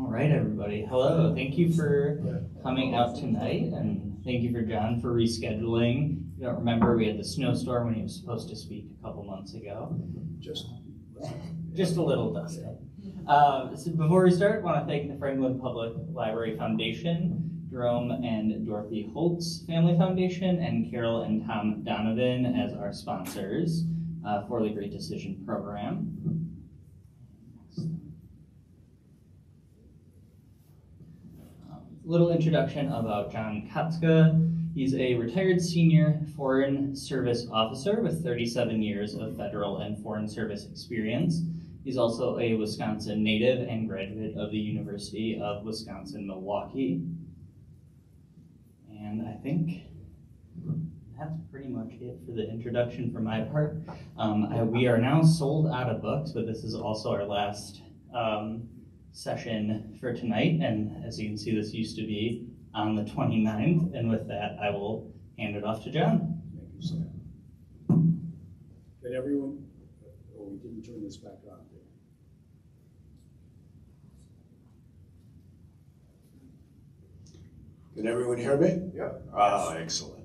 All right, everybody. Hello. Thank you for coming out tonight, and thank you for John for rescheduling. You don't remember, we had the snowstorm when he was supposed to speak a couple months ago. Just, Just a little dusty. Uh, so before we start, I want to thank the Franklin Public Library Foundation, Jerome and Dorothy Holtz Family Foundation, and Carol and Tom Donovan as our sponsors uh, for the Great Decision Program. Um, Little introduction about John Katzka. He's a retired senior Foreign Service officer with 37 years of federal and foreign service experience. He's also a Wisconsin native and graduate of the University of Wisconsin Milwaukee. And I think that's pretty much it for the introduction for my part. Um, I- we are now sold out of books, but this is also our last um, session for tonight. And as you can see, this used to be on the 29th. And with that, I will hand it off to John. thank you, Sam. Did everyone, oh, we didn't turn this back on, did? Can everyone hear me? Yeah. Ah, excellent.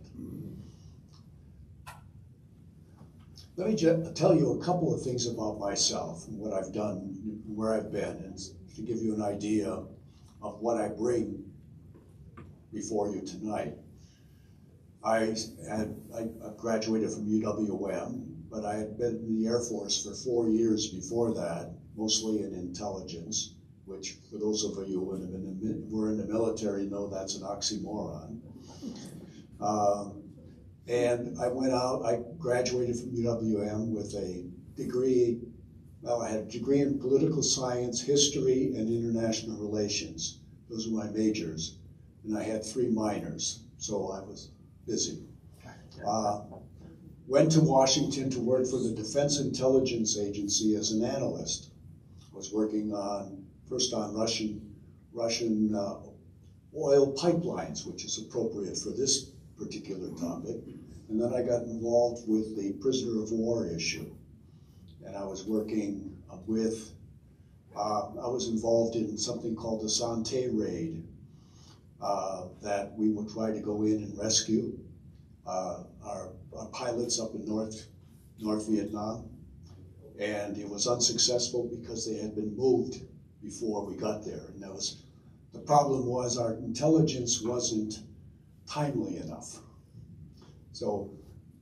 Let me tell you a couple of things about myself and what I've done, where I've been, and to give you an idea of what I bring before you tonight. I had, I graduated from UWM, but I had been in the Air Force for four years before that, mostly in intelligence, which for those of you who were in the military know that's an oxymoron. Um, and I went out, I graduated from UWM with a degree, well, I had a degree in political science, history, and international relations. Those were my majors. And I had three minors, so I was busy. Uh, went to Washington to work for the Defense Intelligence Agency as an analyst. Was working on first on Russian Russian uh, oil pipelines, which is appropriate for this particular topic. And then I got involved with the prisoner of war issue, and I was working with. Uh, I was involved in something called the Son Tay raid, uh, that we would try to go in and rescue uh, our, our pilots up in North, North Vietnam. And it was unsuccessful because they had been moved before we got there. And that was, the problem was our intelligence wasn't timely enough. So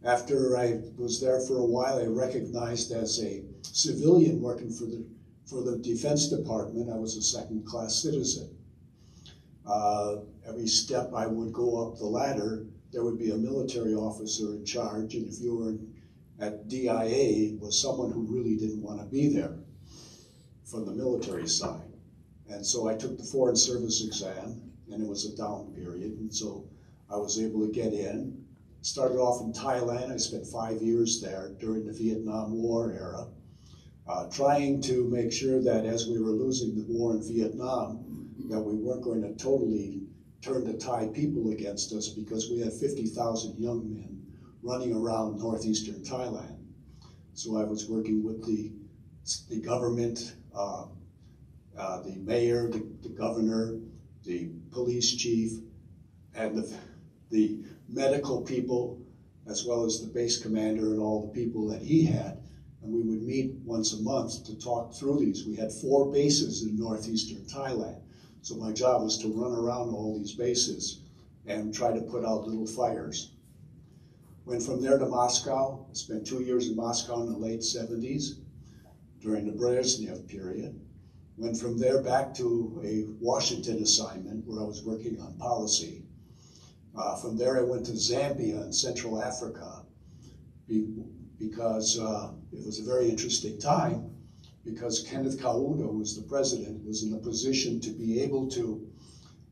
after I was there for a while, I recognized as a civilian working for the, for the Defense Department, I was a second class citizen. Uh, every step I would go up the ladder, there would be a military officer in charge, and if you were at DIA, it was someone who really didn't want to be there from the military side. And so I took the Foreign Service exam, and it was a down period, and so I was able to get in. Started off in Thailand. I spent five years there during the Vietnam War era, uh, trying to make sure that as we were losing the war in Vietnam, that we weren't going to totally turn the Thai people against us because we had 50,000 young men running around northeastern Thailand. So I was working with the, the government, uh, uh, the mayor, the, the governor, the police chief, and the, the medical people, as well as the base commander and all the people that he had. And we would meet once a month to talk through these. We had four bases in northeastern Thailand. So my job was to run around all these bases and try to put out little fires. Went from there to Moscow, spent two years in Moscow in the late 70s during the Brezhnev period. Went from there back to a Washington assignment where I was working on policy. Uh, from there, I went to Zambia in Central Africa be, because uh, it was a very interesting time because Kenneth Kaunda, who was the president, was in a position to be able to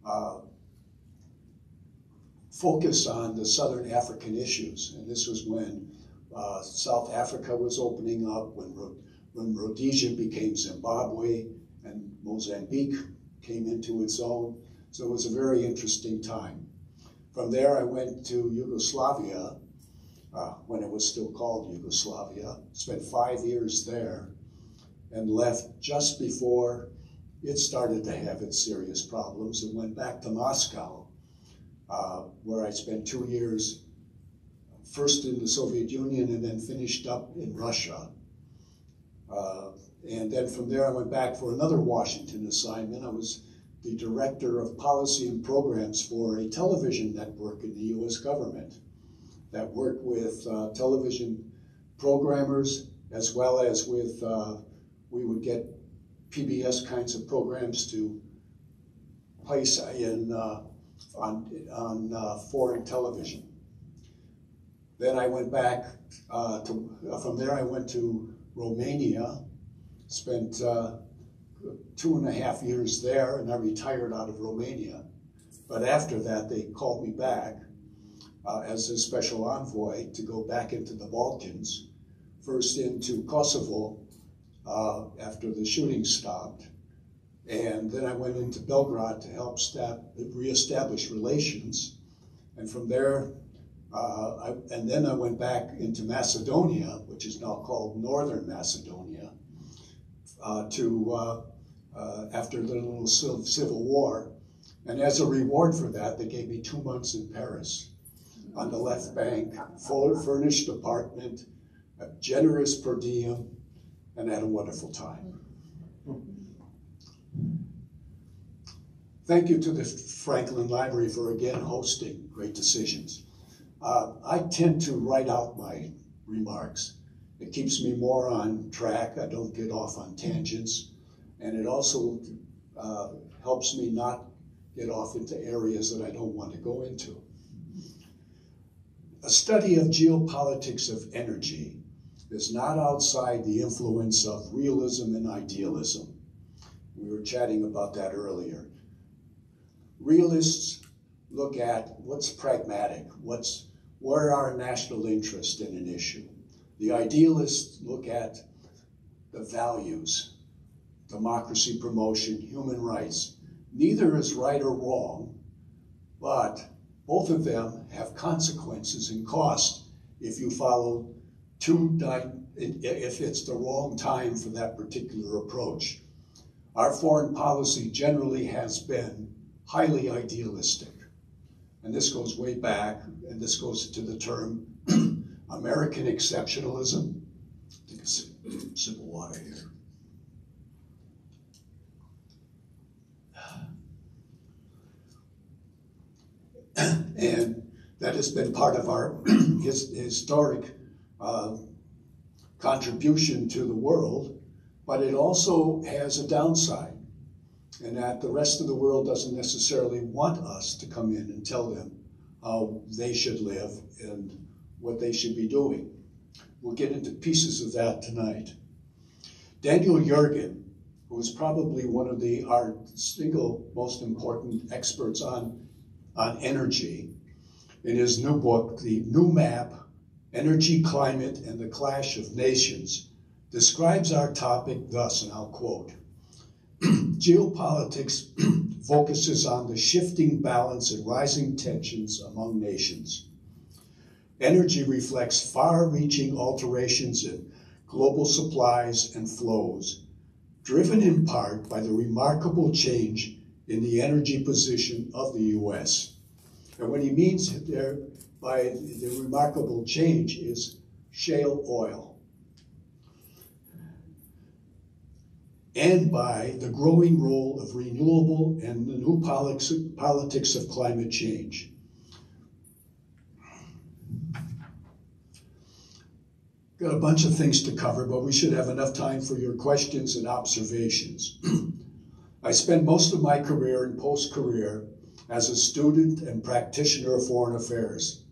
uh, focus on the Southern African issues. And this was when uh, South Africa was opening up, when, Rho- when Rhodesia became Zimbabwe, and Mozambique came into its own. So it was a very interesting time. From there, I went to Yugoslavia uh, when it was still called Yugoslavia. Spent five years there and left just before it started to have its serious problems and went back to Moscow, uh, where I spent two years, first in the Soviet Union and then finished up in Russia. Uh, and then from there, I went back for another Washington assignment. I was the director of policy and programs for a television network in the US government that worked with uh, television programmers as well as with, uh, we would get PBS kinds of programs to place in, uh, on, on uh, foreign television. Then I went back uh, to, from there I went to Romania, spent uh, two and a half years there, and I retired out of Romania. But after that, they called me back uh, as a special envoy to go back into the Balkans, first into Kosovo uh, after the shooting stopped. And then I went into Belgrade to help reestablish relations. And from there, uh, I, and then I went back into Macedonia, which is now called Northern Macedonia, uh, to uh, after the little civil war. And as a reward for that, they gave me two months in Paris on the left bank, full furnished apartment, a generous per diem, and had a wonderful time. Thank you to the Franklin Library for again hosting Great Decisions. Uh, I tend to write out my remarks. It keeps me more on track. I don't get off on tangents. And it also uh, helps me not get off into areas that I don't want to go into. A study of geopolitics of energy is not outside the influence of realism and idealism. We were chatting about that earlier. Realists look at what's pragmatic, what's where are our national interests in an issue. The idealists look at the values, democracy promotion, human rights. Neither is right or wrong, but both of them have consequences and cost if you follow two, if it's the wrong time for that particular approach. Our foreign policy generally has been highly idealistic. And this goes way back, and this goes to the term American exceptionalism. Take a sip of water here. And that has been part of our his, historic uh, contribution to the world, but it also has a downside, in that the rest of the world doesn't necessarily want us to come in and tell them how they should live and what they should be doing. We'll get into pieces of that tonight. Daniel Yergin, who is probably one of the our single most important experts on on energy in his new book, The New Map Energy, Climate, and the Clash of Nations, describes our topic thus, and I'll quote Geopolitics focuses on the shifting balance and rising tensions among nations. Energy reflects far reaching alterations in global supplies and flows, driven in part by the remarkable change in the energy position of the U.S. And what he means there by the remarkable change is shale oil. And by the growing role of renewable and the new politics of climate change. Got a bunch of things to cover, but we should have enough time for your questions and observations. I spent most of my career and post career as a student and practitioner of foreign affairs,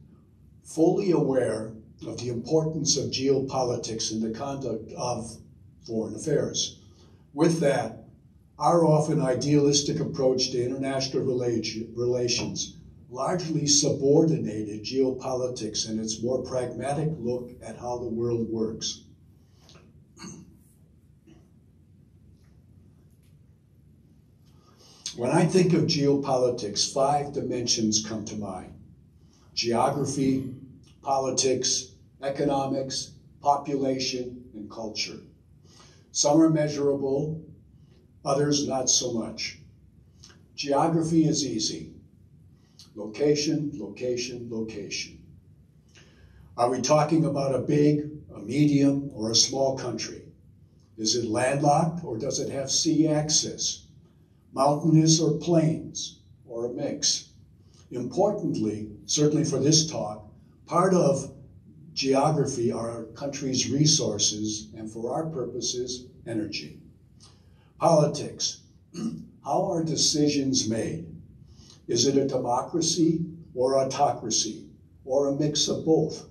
fully aware of the importance of geopolitics in the conduct of foreign affairs. With that, our often idealistic approach to international relations largely subordinated geopolitics and its more pragmatic look at how the world works. When I think of geopolitics, five dimensions come to mind geography, politics, economics, population, and culture. Some are measurable, others not so much. Geography is easy. Location, location, location. Are we talking about a big, a medium, or a small country? Is it landlocked or does it have sea access? Mountainous or plains, or a mix? Importantly, certainly for this talk, part of geography are our country's resources, and for our purposes, energy. Politics. How are decisions made? Is it a democracy or autocracy, or a mix of both?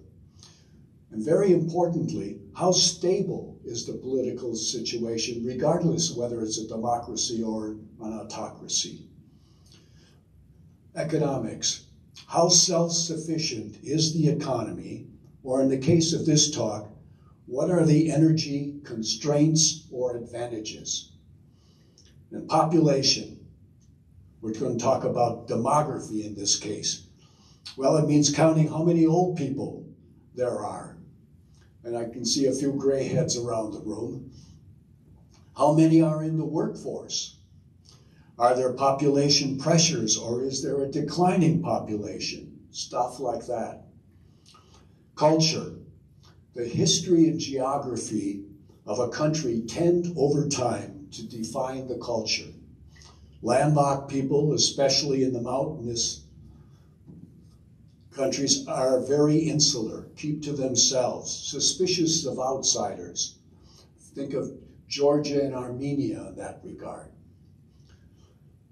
And very importantly, how stable is the political situation, regardless whether it's a democracy or an autocracy? Economics. How self sufficient is the economy? Or in the case of this talk, what are the energy constraints or advantages? And population. We're going to talk about demography in this case. Well, it means counting how many old people there are and I can see a few gray heads around the room. How many are in the workforce? Are there population pressures or is there a declining population? Stuff like that. Culture. The history and geography of a country tend over time to define the culture. Landlocked people, especially in the mountainous countries are very insular, keep to themselves, suspicious of outsiders. Think of Georgia and Armenia in that regard.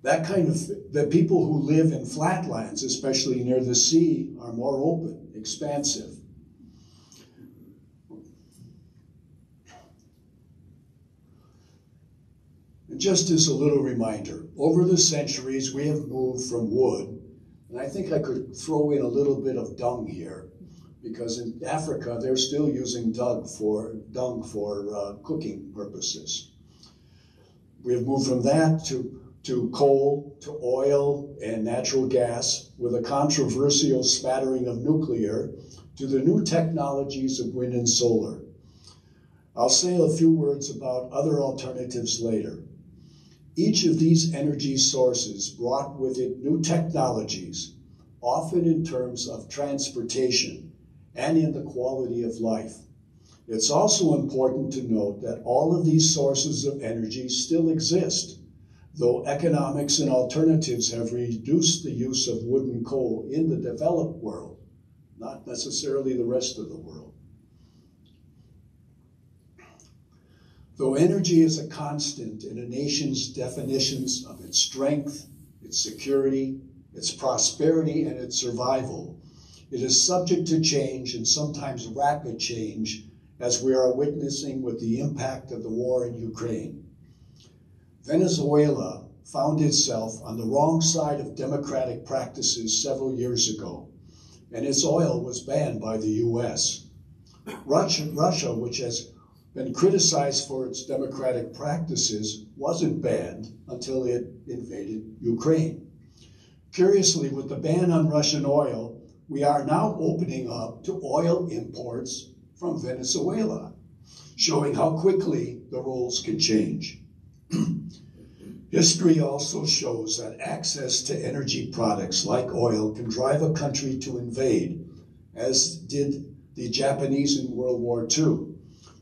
That kind of, the people who live in flatlands, especially near the sea, are more open, expansive. And just as a little reminder, over the centuries, we have moved from wood and I think I could throw in a little bit of dung here, because in Africa they're still using dung for, dung for uh, cooking purposes. We have moved from that to, to coal, to oil and natural gas, with a controversial spattering of nuclear, to the new technologies of wind and solar. I'll say a few words about other alternatives later. Each of these energy sources brought with it new technologies, often in terms of transportation and in the quality of life. It's also important to note that all of these sources of energy still exist, though economics and alternatives have reduced the use of wood and coal in the developed world, not necessarily the rest of the world. Though energy is a constant in a nation's definitions of its strength, its security, its prosperity, and its survival, it is subject to change and sometimes rapid change, as we are witnessing with the impact of the war in Ukraine. Venezuela found itself on the wrong side of democratic practices several years ago, and its oil was banned by the US. Russia, Russia which has been criticized for its democratic practices, wasn't banned until it invaded Ukraine. Curiously, with the ban on Russian oil, we are now opening up to oil imports from Venezuela, showing how quickly the roles can change. History also shows that access to energy products like oil can drive a country to invade, as did the Japanese in World War II.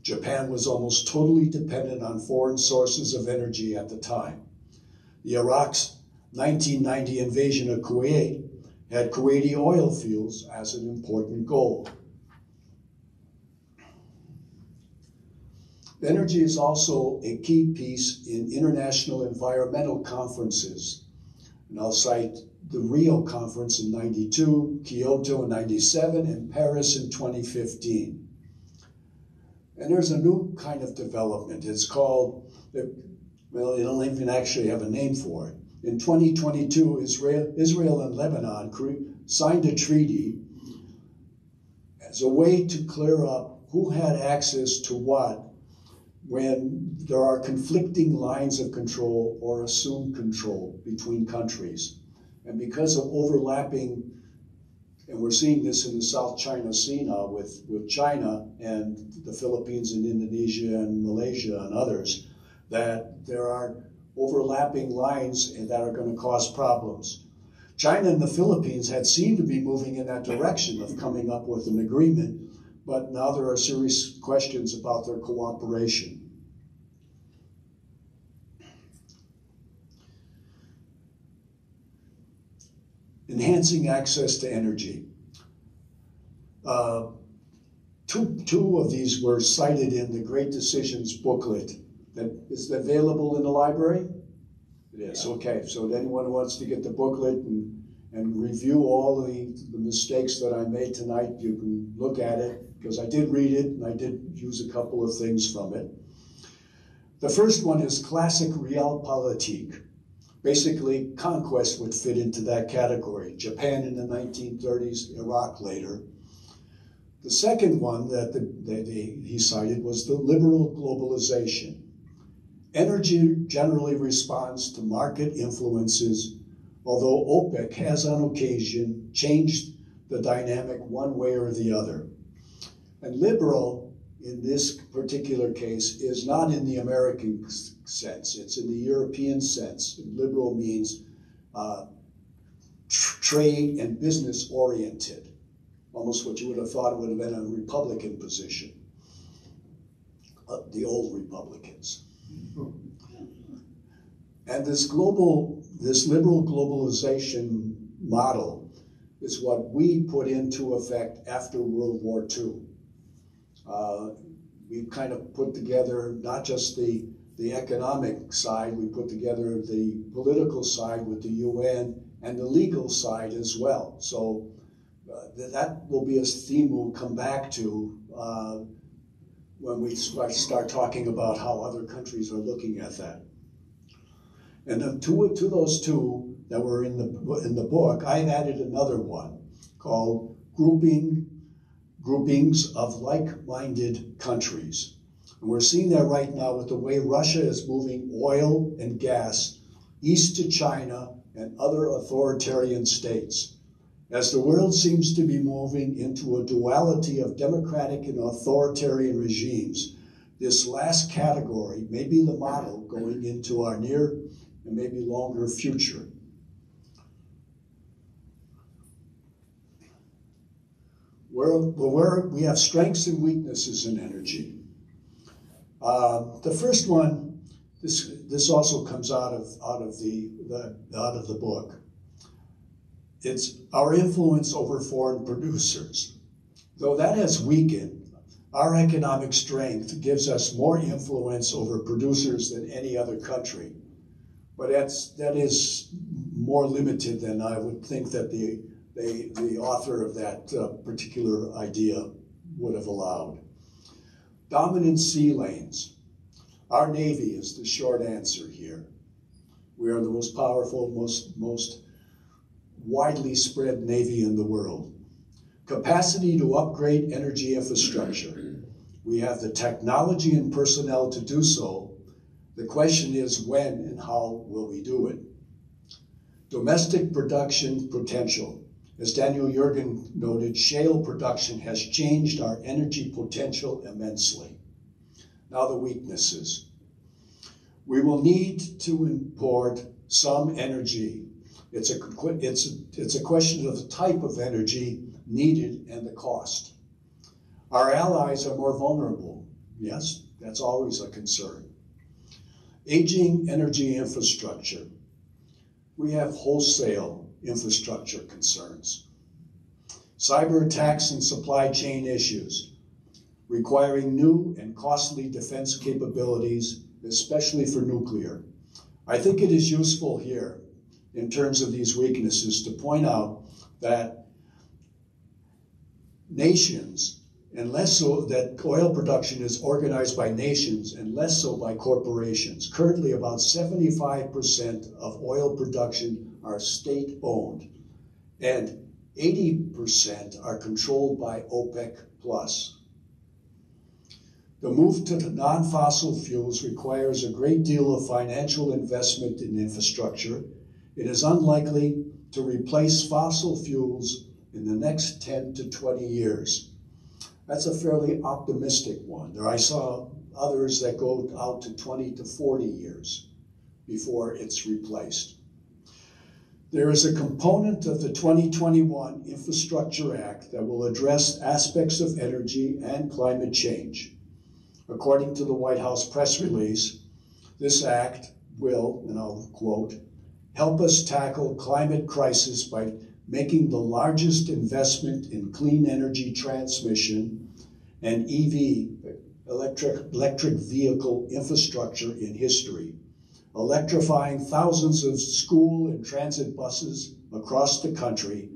Japan was almost totally dependent on foreign sources of energy at the time. The Iraq's 1990 invasion of Kuwait had Kuwaiti oil fields as an important goal. Energy is also a key piece in international environmental conferences. And I'll cite the Rio conference in 92, Kyoto in 97, and Paris in 2015. And there's a new kind of development. It's called, well, it don't even actually have a name for it. In 2022, Israel, Israel and Lebanon signed a treaty as a way to clear up who had access to what when there are conflicting lines of control or assumed control between countries. And because of overlapping and we're seeing this in the South China Sea now with, with China and the Philippines and Indonesia and Malaysia and others, that there are overlapping lines that are going to cause problems. China and the Philippines had seemed to be moving in that direction of coming up with an agreement, but now there are serious questions about their cooperation. Enhancing access to energy. Uh, two, two of these were cited in the Great Decisions booklet that is available in the library. It is, okay. So anyone who wants to get the booklet and, and review all the, the mistakes that I made tonight, you can look at it because I did read it and I did use a couple of things from it. The first one is classic realpolitik. Basically, conquest would fit into that category. Japan in the 1930s, Iraq later. The second one that, the, that he cited was the liberal globalization. Energy generally responds to market influences, although OPEC has on occasion changed the dynamic one way or the other. And liberal, in this particular case, is not in the American sense, it's in the European sense. Liberal means uh, tr trade and business oriented almost what you would have thought would have been a Republican position, uh, the old Republicans. And this global, this liberal globalization model is what we put into effect after World War II. Uh, we kind of put together not just the, the economic side, we put together the political side with the UN and the legal side as well. So uh, that will be a theme we'll come back to uh, when we start, talking about how other countries are looking at that. And then to, to those two that were in the, in the book, I've added another one called Grouping Groupings of Like-Minded Countries. And we're seeing that right now with the way Russia is moving oil and gas east to China and other authoritarian states. As the world seems to be moving into a duality of democratic and authoritarian regimes, this last category may be the model going into our near and maybe longer future. Where, where we have strengths and weaknesses in energy. Uh, the first one, this, this also comes out of, out, of the, the, out of the book. It's our influence over foreign producers. Though that has weakened, our economic strength gives us more influence over producers than any other country. But that's, that is more limited than I would think that the, the, the author of that uh, particular idea would have allowed. Dominant sea lanes. Our Navy is the short answer here. We are the most powerful, most, most widely spread Navy in the world. Capacity to upgrade energy infrastructure. We have the technology and personnel to do so. The question is when and how will we do it? Domestic production potential. As Daniel Yergin noted, shale production has changed our energy potential immensely. Now the weaknesses. We will need to import some energy it's a, it's, a, it's a question of the type of energy needed and the cost. Our allies are more vulnerable. Yes, that's always a concern. Aging energy infrastructure. We have wholesale infrastructure concerns. Cyber attacks and supply chain issues requiring new and costly defense capabilities, especially for nuclear. I think it is useful here in terms of these weaknesses to point out that nations, and less so that oil production is organized by nations and less so by corporations. Currently, about 75% of oil production are state owned, and 80% are controlled by OPEC. The move to non-fossil fuels requires a great deal of financial investment in infrastructure it is unlikely to replace fossil fuels in the next 10 to 20 years. That's a fairly optimistic one. There I saw others that go out to 20 to 40 years. before it's replaced. There is a component of the 2021 Infrastructure Act that will address aspects of energy and climate change. According to the White House press release, this act will, and I'll quote, help us tackle climate crisis by making the largest investment in clean energy transmission and EV, electric, electric vehicle infrastructure in history, electrifying thousands of school and transit buses across the country,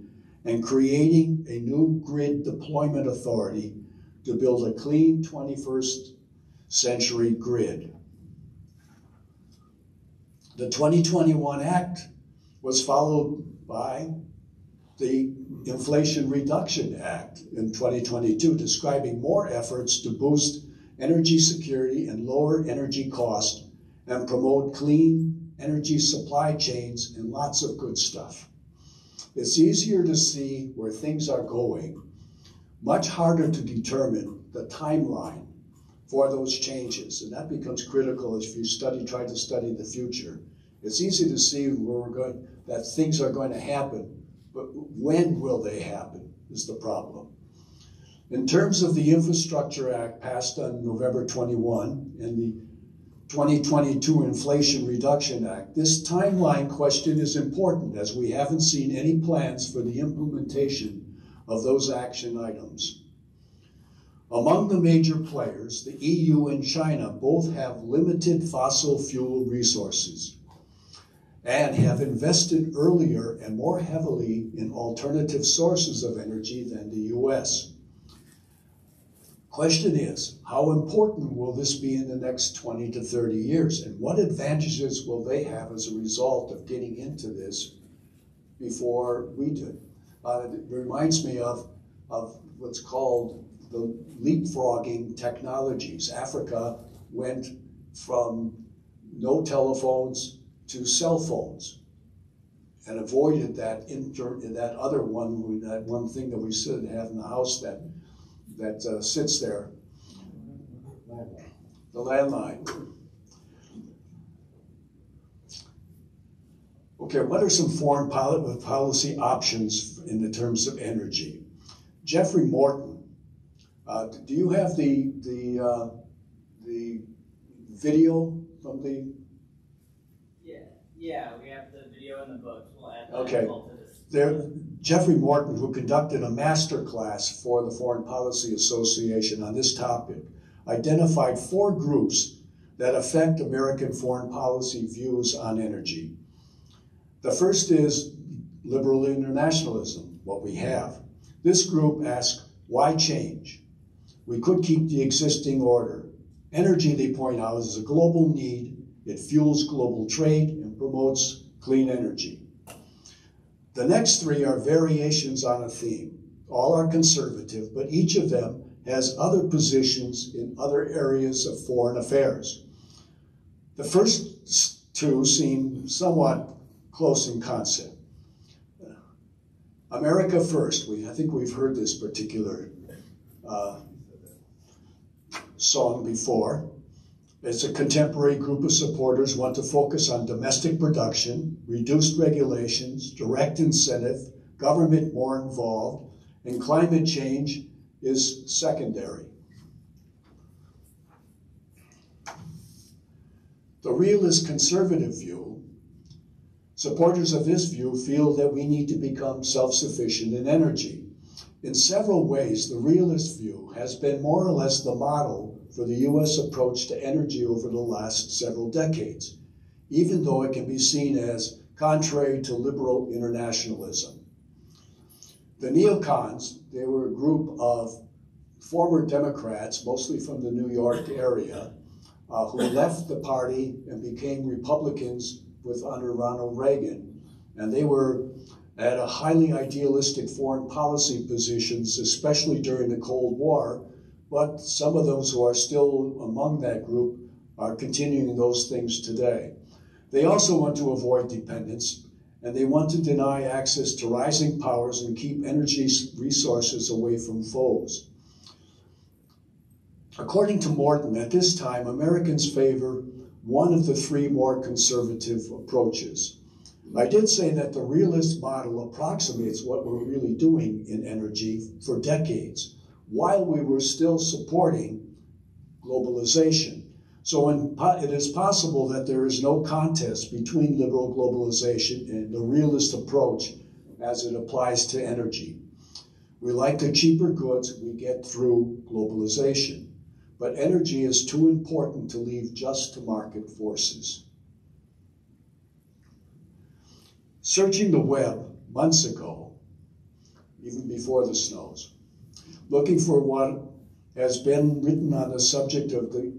and creating a new grid deployment authority to build a clean 21st century grid. The 2021 Act was followed by the Inflation Reduction Act in 2022, describing more efforts to boost energy security and lower energy costs and promote clean energy supply chains and lots of good stuff. It's easier to see where things are going, much harder to determine the timeline for those changes. And that becomes critical if you study, try to study the future. It's easy to see where we're going, that things are going to happen, but when will they happen is the problem. In terms of the Infrastructure Act passed on November 21 and the 2022 Inflation Reduction Act, this timeline question is important as we haven't seen any plans for the implementation of those action items. Among the major players, the EU and China both have limited fossil fuel resources and have invested earlier and more heavily in alternative sources of energy than the US. Question is, how important will this be in the next 20 to 30 years? And what advantages will they have as a result of getting into this before we do? Uh, it reminds me of, of what's called the leapfrogging technologies. Africa went from no telephones to cell phones and avoided that inter, that other one, that one thing that we should have in the house that that uh, sits there, the landline. Okay, what are some foreign policy options in the terms of energy? Jeffrey Morton, uh, do you have the the uh, the video from the? Yeah, yeah, we have the video in the book. We'll add okay. There, Jeffrey Morton, who conducted a master class for the Foreign Policy Association on this topic, identified four groups that affect American foreign policy views on energy. The first is liberal internationalism, what we have. This group asks, why change? We could keep the existing order. Energy, they point out, is a global need. It fuels global trade and promotes clean energy. The next three are variations on a theme. All are conservative, but each of them has other positions in other areas of foreign affairs. The first two seem somewhat close in concept. America First, we, I think we've heard this particular uh, song before. It's a contemporary group of supporters want to focus on domestic production, reduced regulations, direct incentive, government more involved, and climate change is secondary. The realist conservative view, supporters of this view feel that we need to become self-sufficient in energy. In several ways, the realist view has been more or less the model for the U.S. approach to energy over the last several decades, even though it can be seen as contrary to liberal internationalism. The neocons, they were a group of former Democrats, mostly from the New York area, uh, who left the party and became Republicans with under Ronald Reagan. And they were at a highly idealistic foreign policy positions, especially during the Cold War, but some of those who are still among that group are continuing those things today. They also want to avoid dependence, and they want to deny access to rising powers and keep energy resources away from foes. According to Morton, at this time, Americans favor one of the three more conservative approaches. I did say that the realist model approximates what we're really doing in energy for decades, while we were still supporting globalization. So it is possible that there is no contest between liberal globalization and the realist approach as it applies to energy. We like the cheaper goods we get through globalization, but energy is too important to leave just to market forces. Searching the web months ago, even before the snows, looking for what has been written on the subject of the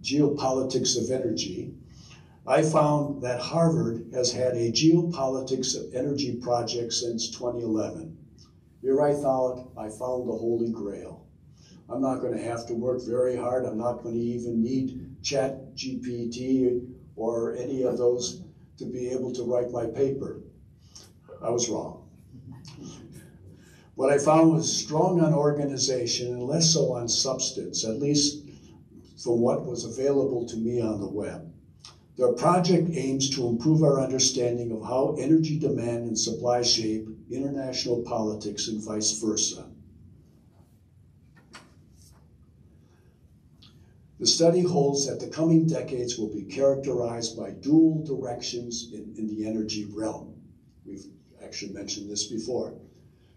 geopolitics of energy, I found that Harvard has had a geopolitics of energy project since 2011. Here I thought I found the Holy Grail. I'm not going to have to work very hard. I'm not going to even need Chat GPT or any of those to be able to write my paper. I was wrong. What I found was strong on organization and less so on substance, at least from what was available to me on the web. Their project aims to improve our understanding of how energy demand and supply shape international politics and vice versa. The study holds that the coming decades will be characterized by dual directions in, in the energy realm. We've actually mentioned this before.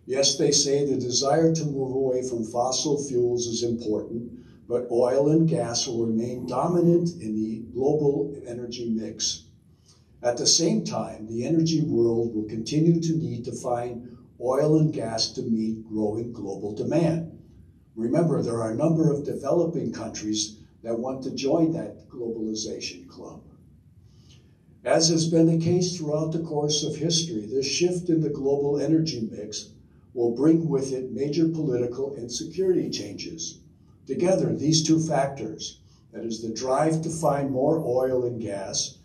Yes, they say the desire to move away from fossil fuels is important, but oil and gas will remain dominant in the global energy mix. At the same time, the energy world will continue to need to find oil and gas to meet growing global demand. Remember, there are a number of developing countries that want to join that globalization club. As has been the case throughout the course of history, this shift in the global energy mix will bring with it major political and security changes. Together, these two factors, that is the drive to find more oil and gas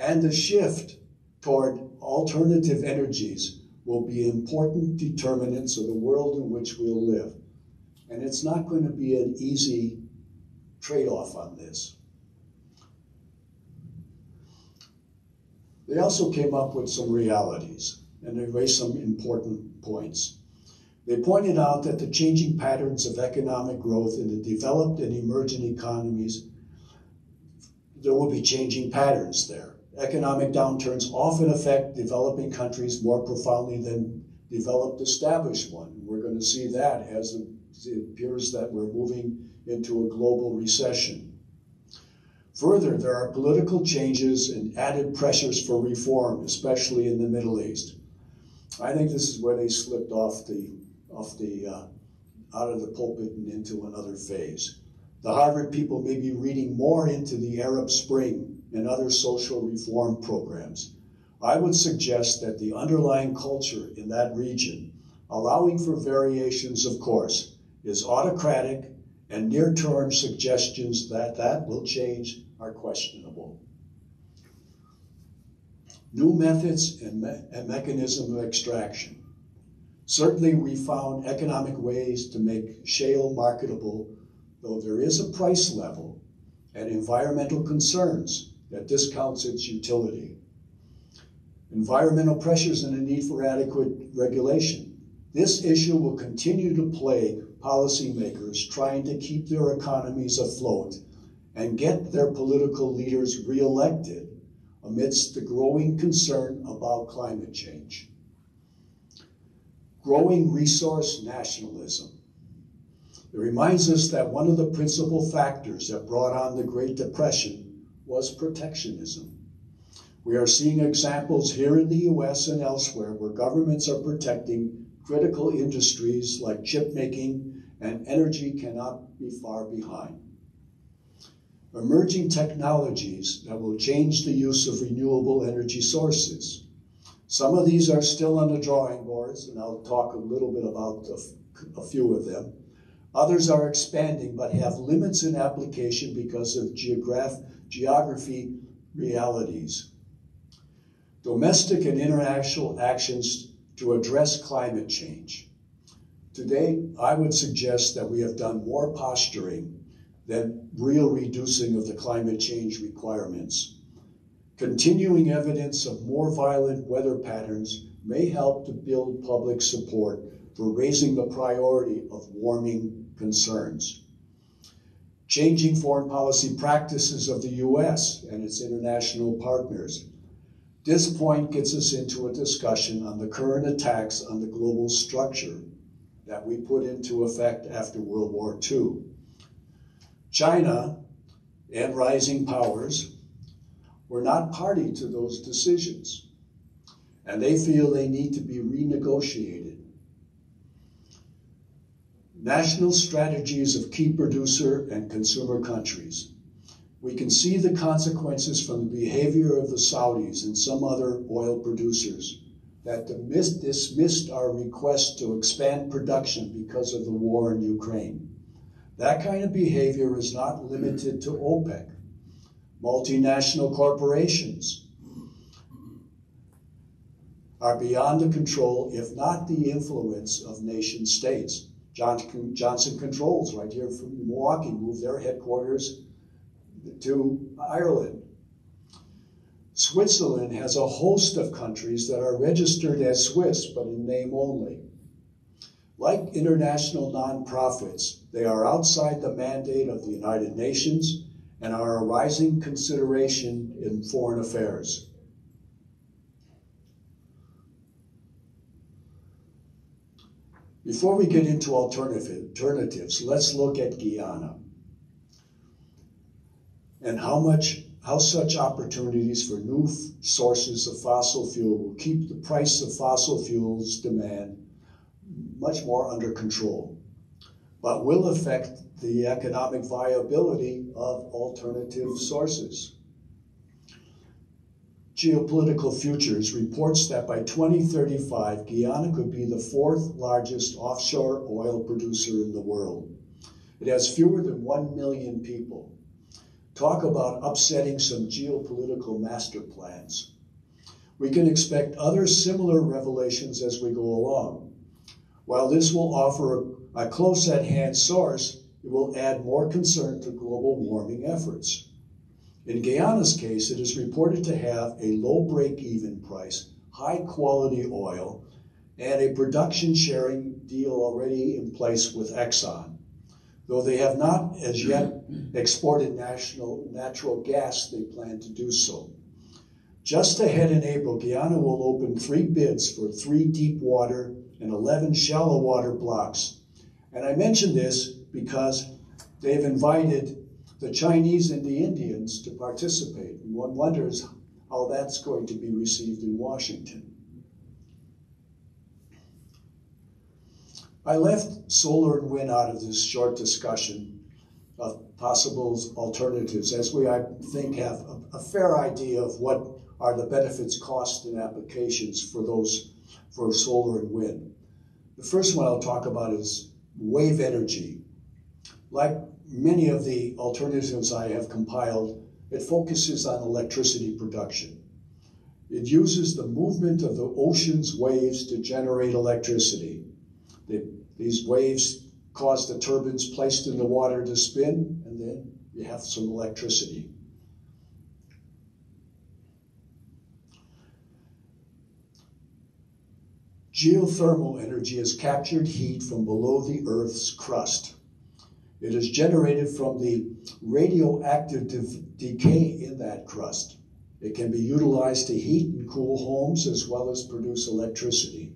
and the shift toward alternative energies will be important determinants of the world in which we'll live. And it's not going to be an easy trade-off on this. They also came up with some realities, and they raised some important points. They pointed out that the changing patterns of economic growth in the developed and emerging economies, there will be changing patterns there. Economic downturns often affect developing countries more profoundly than developed established ones. We're going to see that as it appears that we're moving into a global recession. Further, there are political changes and added pressures for reform, especially in the Middle East. I think this is where they slipped off the off the uh, out of the pulpit and into another phase. The Harvard people may be reading more into the Arab Spring and other social reform programs. I would suggest that the underlying culture in that region, allowing for variations, of course, is autocratic, and near-term suggestions that that will change are questionable. New methods and, me and mechanism of extraction. Certainly, we found economic ways to make shale marketable, though there is a price level and environmental concerns that discounts its utility. Environmental pressures and a need for adequate regulation. This issue will continue to plague policymakers trying to keep their economies afloat and get their political leaders reelected amidst the growing concern about climate change growing resource nationalism. It reminds us that one of the principal factors that brought on the Great Depression was protectionism. We are seeing examples here in the US and elsewhere where governments are protecting critical industries like chip making and energy cannot be far behind. Emerging technologies that will change the use of renewable energy sources some of these are still on the drawing boards, and I'll talk a little bit about a, few of them. Others are expanding but have limits in application because of geograph geography realities. Domestic and international actions to address climate change. Today, I would suggest that we have done more posturing than real reducing of the climate change requirements. Continuing evidence of more violent weather patterns may help to build public support for raising the priority of warming concerns. Changing foreign policy practices of the US and its international partners. This point gets us into a discussion on the current attacks on the global structure that we put into effect after World War II. China and rising powers were not party to those decisions, and they feel they need to be renegotiated. National strategies of key producer and consumer countries. We can see the consequences from the behavior of the Saudis and some other oil producers that dismissed our request to expand production because of the war in Ukraine. That kind of behavior is not limited to OPEC. Multinational corporations are beyond the control, if not the influence, of nation states. Johnson Controls, right here from Milwaukee, moved their headquarters to Ireland. Switzerland has a host of countries that are registered as Swiss, but in name only. Like international nonprofits, they are outside the mandate of the United Nations and are a rising consideration in foreign affairs. Before we get into alternatives, let's look at Guyana and how much how such opportunities for new sources of fossil fuel will keep the price of fossil fuels demand much more under control, but will affect the economic viability of alternative sources. Geopolitical Futures reports that by 2035, Guyana could be the fourth largest offshore oil producer in the world. It has fewer than 1 million people. Talk about upsetting some geopolitical master plans. We can expect other similar revelations as we go along. While this will offer a close at hand source, it will add more concern to global warming efforts. In Guyana's case, it is reported to have a low break even price, high quality oil, and a production sharing deal already in place with Exxon. Though they have not as yet exported national natural gas, they plan to do so. Just ahead in April, Guyana will open three bids for three deep water and 11 shallow water blocks. And I mention this because they've invited the Chinese and the Indians to participate. And one wonders how that's going to be received in Washington. I left solar and wind out of this short discussion of possible alternatives, as we, I think, have a, a fair idea of what are the benefits, costs, and applications for those for solar and wind. The first one I'll talk about is wave energy. Like many of the alternatives I have compiled, it focuses on electricity production. It uses the movement of the ocean's waves to generate electricity. These waves cause the turbines placed in the water to spin, and then you have some electricity. Geothermal energy is captured heat from below the Earth's crust. It is generated from the radioactive de decay in that crust. It can be utilized to heat and cool homes as well as produce electricity.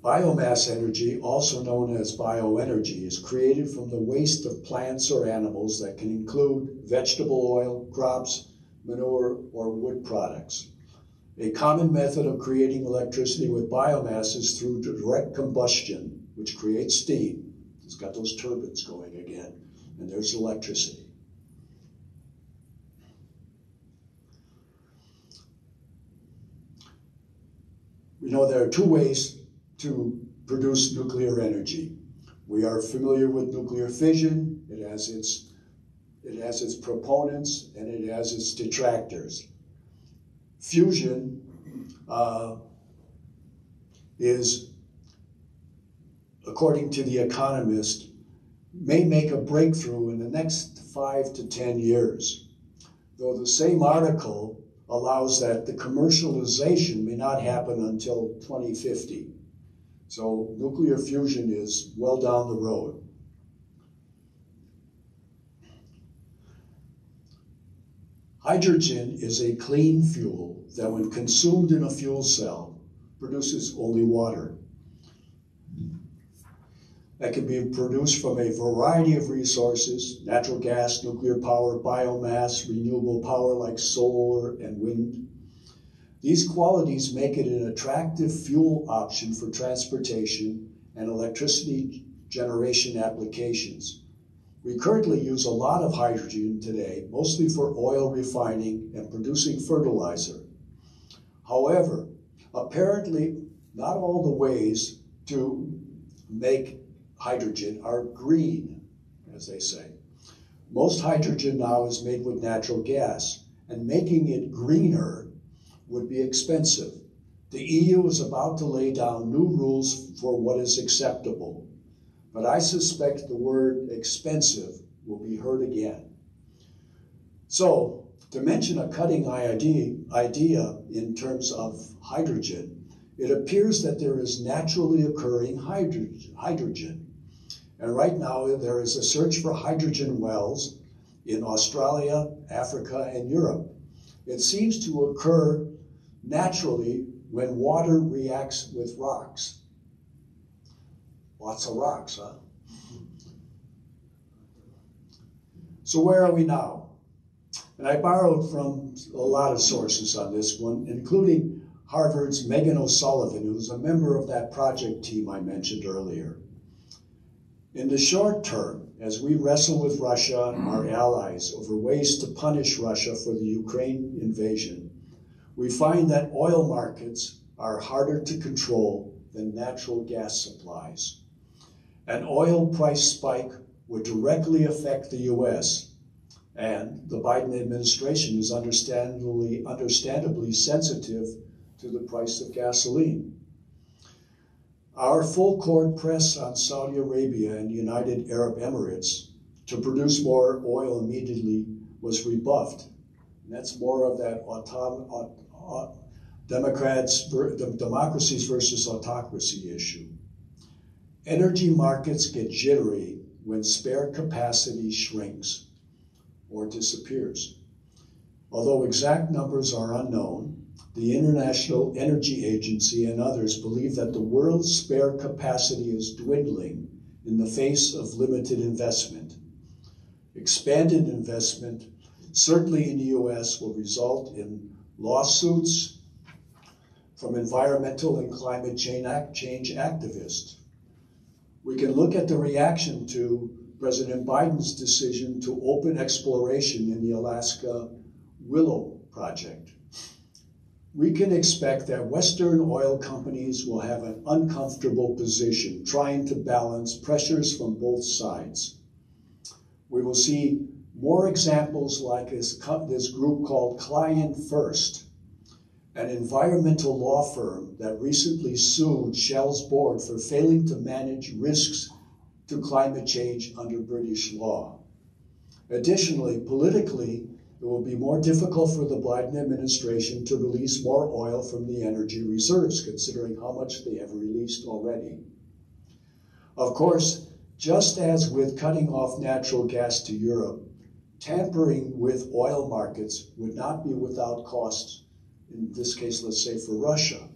Biomass energy, also known as bioenergy, is created from the waste of plants or animals that can include vegetable oil, crops, manure, or wood products. A common method of creating electricity with biomass is through direct combustion, which creates steam. It's got those turbines going again, and there's electricity. We know there are two ways to produce nuclear energy. We are familiar with nuclear fission. It has its, it has its proponents and it has its detractors fusion uh, is according to The Economist, may make a breakthrough in the next five to 10 years. Though the same article allows that the commercialization may not happen until 2050. So nuclear fusion is well down the road. Hydrogen is a clean fuel that when consumed in a fuel cell produces only water. That can be produced from a variety of resources, natural gas, nuclear power, biomass, renewable power like solar and wind. These qualities make it an attractive fuel option for transportation and electricity generation applications. We currently use a lot of hydrogen today, mostly for oil refining and producing fertilizer. However, apparently, not all the ways to make hydrogen are green, as they say. Most hydrogen now is made with natural gas, and making it greener would be expensive. The EU is about to lay down new rules for what is acceptable but I suspect the word expensive will be heard again. So, to mention a cutting idea, in terms of hydrogen, it appears that there is naturally occurring hydrogen. And right now, there is a search for hydrogen wells in Australia, Africa, and Europe. It seems to occur naturally when water reacts with rocks. Lots of rocks, huh? So where are we now? And I borrowed from a lot of sources on this one, including Harvard's Megan O'Sullivan, who's a member of that project team I mentioned earlier. In the short term, as we wrestle with Russia and our allies over ways to punish Russia for the Ukraine invasion, we find that oil markets are harder to control than natural gas supplies. An oil price spike would directly affect the U.S., and the Biden administration is understandably, understandably sensitive to the price of gasoline. Our full court press on Saudi Arabia and United Arab Emirates to produce more oil immediately was rebuffed. And that's more of that autom- aut- Democrats, democracies versus autocracy issue. Energy markets get jittery when spare capacity shrinks or disappears. Although exact numbers are unknown, the International Energy Agency and others believe that the world's spare capacity is dwindling in the face of limited investment. Expanded investment, certainly in the US, will result in lawsuits from environmental and climate change activists we can look at the reaction to President Biden's decision to open exploration in the Alaska Willow Project. We can expect that Western oil companies will have an uncomfortable position trying to balance pressures from both sides. We will see more examples like this, this group called Client First, an environmental law firm that recently sued Shell's board for failing to manage risks to climate change under British law. Additionally, politically, it will be more difficult for the Biden administration to release more oil from the energy reserves, considering how much they have released already. Of course, just as with cutting off natural gas to Europe, tampering with oil markets would not be without costs in this case, let's say for Russia.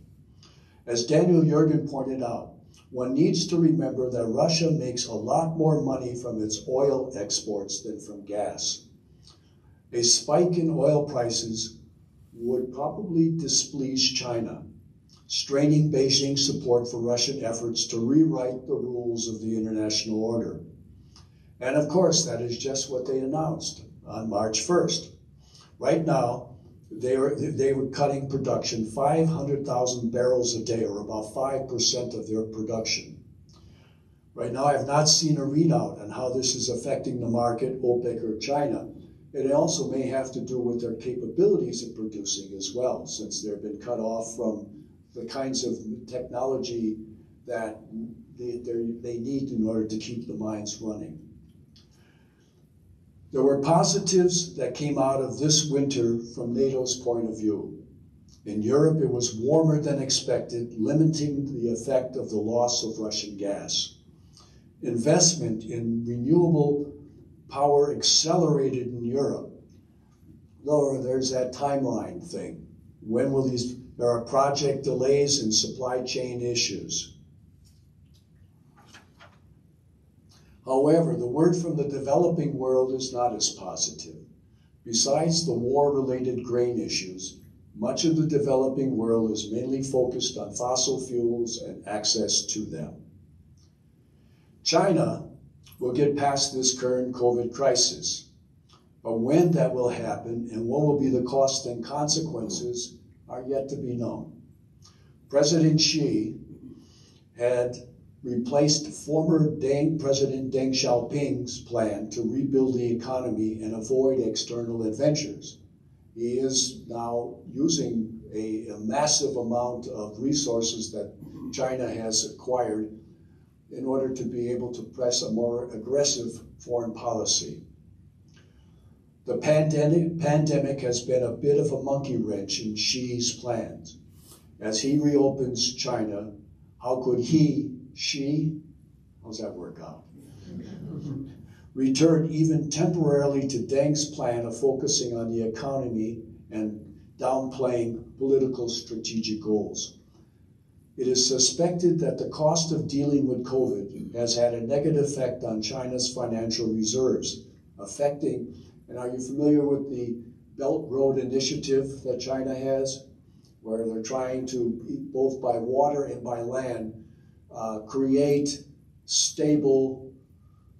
As Daniel Yergin pointed out, one needs to remember that Russia makes a lot more money from its oil exports than from gas. A spike in oil prices would probably displease China, straining Beijing's support for Russian efforts to rewrite the rules of the international order. And of course, that is just what they announced on March 1st. Right now, they were, they were cutting production 500,000 barrels a day, or about 5% of their production. Right now, I have not seen a readout on how this is affecting the market, OPEC or China. It also may have to do with their capabilities of producing as well, since they've been cut off from the kinds of technology that they, they need in order to keep the mines running. There were positives that came out of this winter from NATO's point of view. In Europe, it was warmer than expected, limiting the effect of the loss of Russian gas. Investment in renewable power accelerated in Europe. Though there's that timeline thing. When will these, there are project delays and supply chain issues. However, the word from the developing world is not as positive. Besides the war related grain issues, much of the developing world is mainly focused on fossil fuels and access to them. China will get past this current COVID crisis, but when that will happen and what will be the cost and consequences are yet to be known. President Xi had replaced former Deng, President Deng Xiaoping's plan to rebuild the economy and avoid external adventures. He is now using a, a massive amount of resources that China has acquired in order to be able to press a more aggressive foreign policy. The pandemic, pandemic has been a bit of a monkey wrench in Xi's plans. As he reopens China, how could he she, how's that work out? Returned even temporarily to Deng's plan of focusing on the economy and downplaying political strategic goals. It is suspected that the cost of dealing with COVID has had a negative effect on China's financial reserves, affecting, and are you familiar with the Belt Road Initiative that China has, where they're trying to, both by water and by land, uh, create stable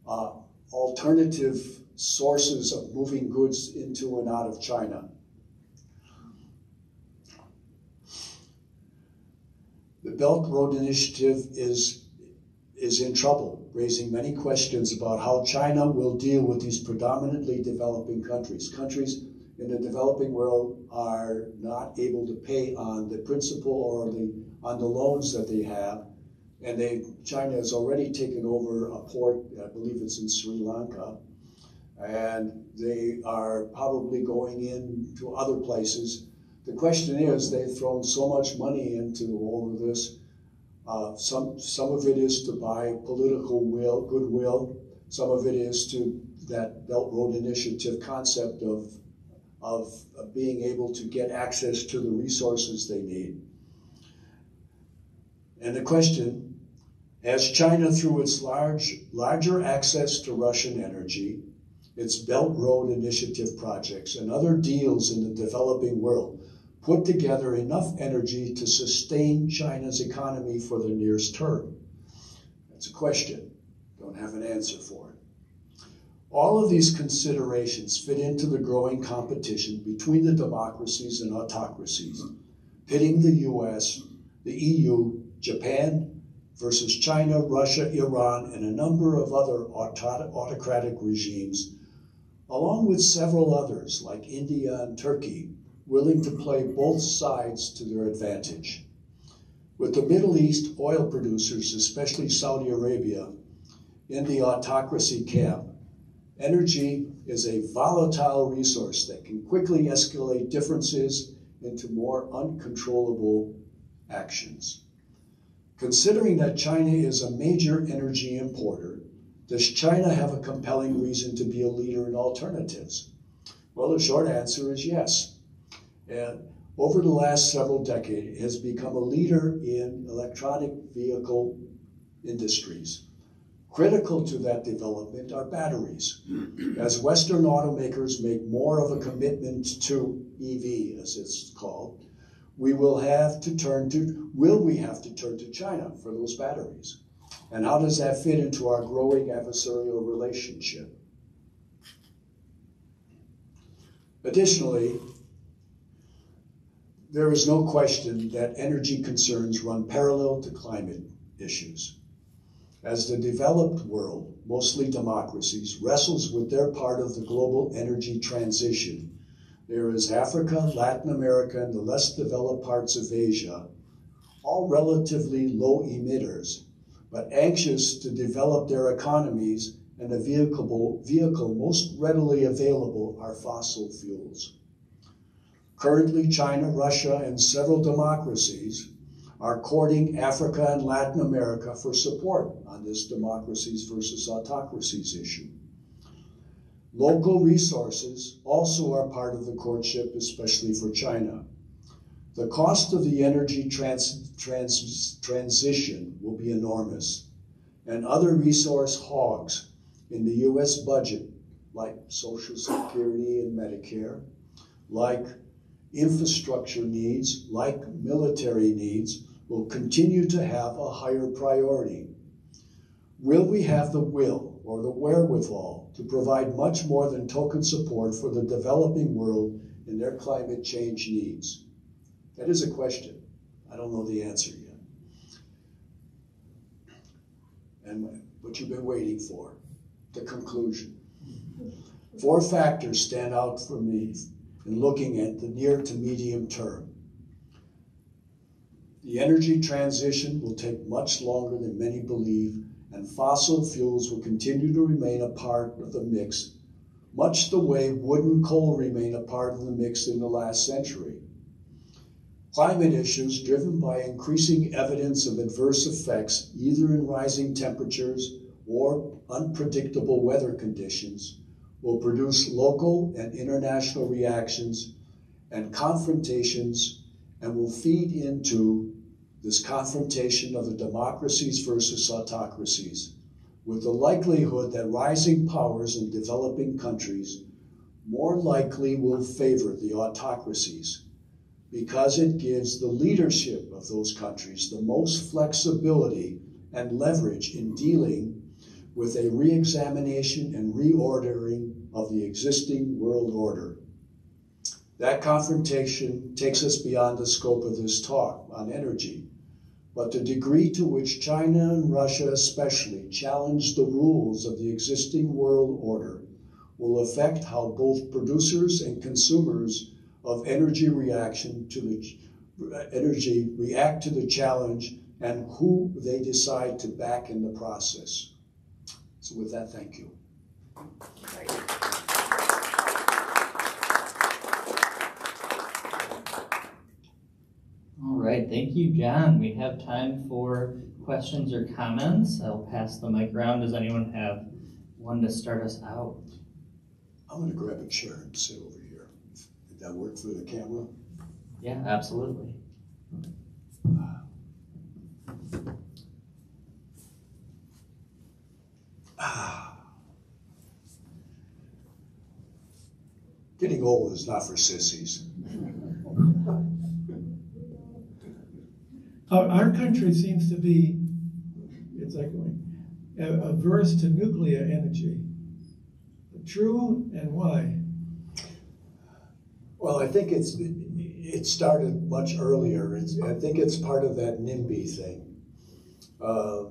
uh, alternative sources of moving goods into and out of China. The Belt Road Initiative is, is in trouble, raising many questions about how China will deal with these predominantly developing countries. Countries in the developing world are not able to pay on the principal or the, on the loans that they have and they China has already taken over a port. I believe it's in Sri Lanka, and they are probably going into other places. The question is, they've thrown so much money into all of this. Uh, some some of it is to buy political will, goodwill. Some of it is to that Belt Road Initiative concept of of, of being able to get access to the resources they need. And the question as China, through its large, larger access to Russian energy, its Belt Road Initiative projects, and other deals in the developing world, put together enough energy to sustain China's economy for the nearest term? That's a question. Don't have an answer for it. All of these considerations fit into the growing competition between the democracies and autocracies, pitting the US, the EU, Japan, versus China, Russia, Iran, and a number of other autocratic regimes, along with several others like India and Turkey, willing to play both sides to their advantage. With the Middle East oil producers, especially Saudi Arabia, in the autocracy camp, energy is a volatile resource that can quickly escalate differences into more uncontrollable actions. Considering that China is a major energy importer, does China have a compelling reason to be a leader in alternatives? Well, the short answer is yes. And over the last several decades, it has become a leader in electronic vehicle industries. Critical to that development are batteries. As Western automakers make more of a commitment to EV, as it's called, we will have to turn to, will we have to turn to China for those batteries? And how does that fit into our growing adversarial relationship? Additionally, there is no question that energy concerns run parallel to climate issues. As the developed world, mostly democracies, wrestles with their part of the global energy transition, there is Africa, Latin America, and the less developed parts of Asia, all relatively low emitters, but anxious to develop their economies and the vehicle, vehicle most readily available are fossil fuels. Currently, China, Russia, and several democracies are courting Africa and Latin America for support on this democracies versus autocracies issue. Local resources also are part of the courtship, especially for China. The cost of the energy trans, trans, transition will be enormous, and other resource hogs in the US budget, like Social Security and Medicare, like infrastructure needs, like military needs, will continue to have a higher priority. Will we have the will or the wherewithal to provide much more than token support for the developing world in their climate change needs? That is a question. I don't know the answer yet. And what you've been waiting for the conclusion. Four factors stand out for me in looking at the near to medium term. The energy transition will take much longer than many believe, and fossil fuels will continue to remain a part of the mix, much the way wood and coal remain a part of the mix in the last century. Climate issues driven by increasing evidence of adverse effects, either in rising temperatures or unpredictable weather conditions will produce local and international reactions and confrontations and will feed into this confrontation of the democracies versus autocracies, with the likelihood that rising powers in developing countries more likely will favor the autocracies because it gives the leadership of those countries the most flexibility and leverage in dealing with a re-examination and reordering of the existing world order. That confrontation takes us beyond the scope of this talk on energy, but the degree to which China and Russia especially challenge the rules of the existing world order will affect how both producers and consumers of energy reaction to the energy react to the challenge and who they decide to back in the process. So with that, thank you. All right, thank you, John. We have time for questions or comments. I'll pass the mic around. Does anyone have one to start us out? I'm going to grab a chair and sit over here. Did that work for the camera? Yeah, absolutely. Getting old is not for sissies. Our, our country seems to be, it's echoing, averse to nuclear energy. True, and why? Well, I think it's it started much earlier. It's, I think it's part of that NIMBY thing. Uh,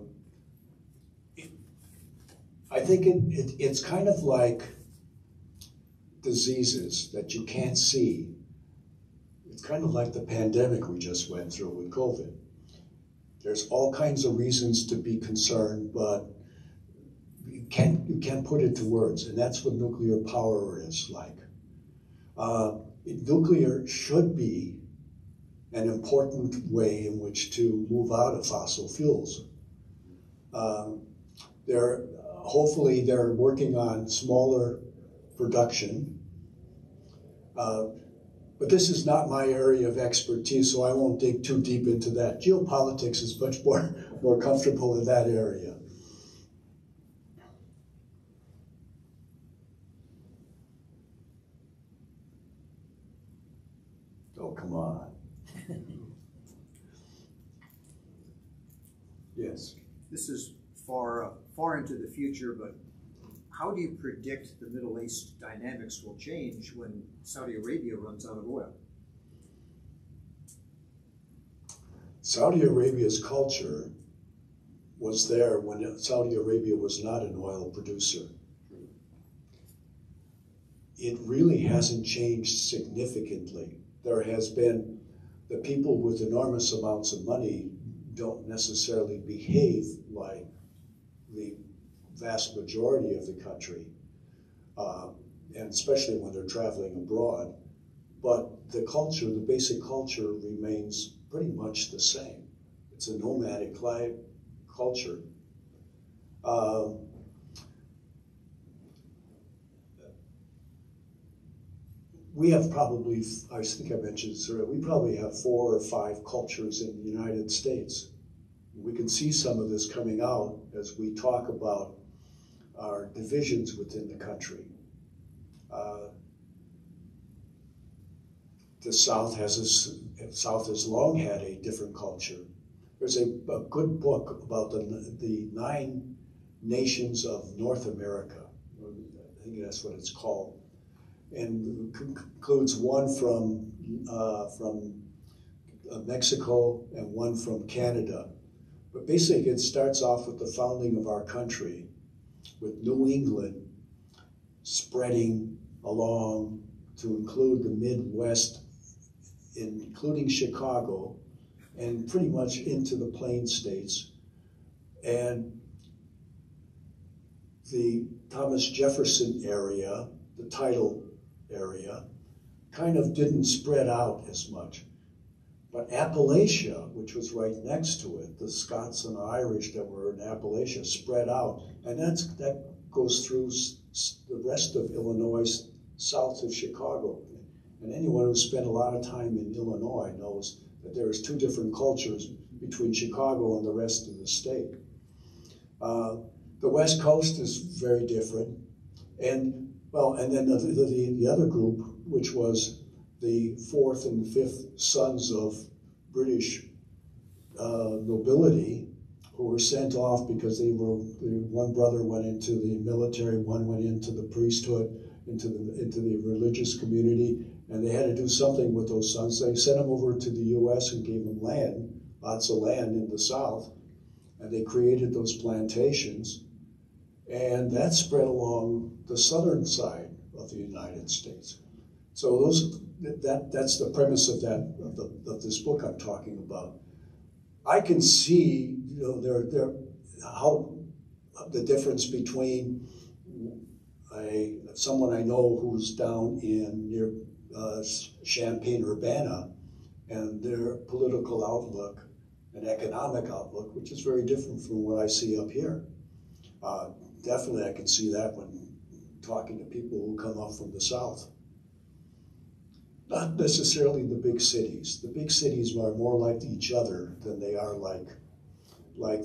I think it, it, it's kind of like diseases that you can't see. It's kind of like the pandemic we just went through with COVID. There's all kinds of reasons to be concerned, but you can't you can't put it to words, and that's what nuclear power is like. Uh, nuclear should be an important way in which to move out of fossil fuels. Um, they're hopefully they're working on smaller production. Uh, but this is not my area of expertise, so I won't dig too deep into that. Geopolitics is much more, more comfortable in that area. Oh, come on. yes. This is far, uh, far into the future, but how do you predict the Middle East dynamics will change when Saudi Arabia runs out of oil? Saudi Arabia's culture was there when Saudi Arabia was not an oil producer. It really hasn't changed significantly. There has been the people with enormous amounts of money don't necessarily behave like vast majority of the country, uh, and especially when they're traveling abroad. But the culture, the basic culture, remains pretty much the same. It's a nomadic life culture. Um, we have probably, I think I mentioned this earlier, we probably have four or five cultures in the United States. We can see some of this coming out as we talk about our divisions within the country. Uh, the South has a, South has long had a different culture. There's a, a good book about the, the nine nations of North America. I think that's what it's called and includes one from uh, from uh, Mexico and one from Canada. But basically, it starts off with the founding of our country, with New England spreading along to include the Midwest, including Chicago, and pretty much into the Plain States. And the Thomas Jefferson area, the title area kind of didn't spread out as much. But Appalachia, which was right next to it, the Scots and Irish that were in Appalachia spread out. And that's, that goes through the rest of Illinois south of Chicago. And anyone who spent a lot of time in Illinois knows that there is two different cultures between Chicago and the rest of the state. Uh, the West Coast is very different. And well, and then the, the, the other group, which was the fourth and fifth sons of British uh, nobility, who were sent off because they were one brother went into the military, one went into the priesthood, into the into the religious community, and they had to do something with those sons. They sent them over to the U.S. and gave them land, lots of land in the South, and they created those plantations and that spread along the southern side of the United States. So those that that's the premise of that of, the, of this book I'm talking about. I can see you know there there how the difference between a someone I know who's down in near uh, Champaign Urbana and their political outlook and economic outlook, which is very different from what I see up here. Uh, definitely I can see that when talking to people who come up from the South. Not necessarily the big cities. The big cities are more like each other than they are like, like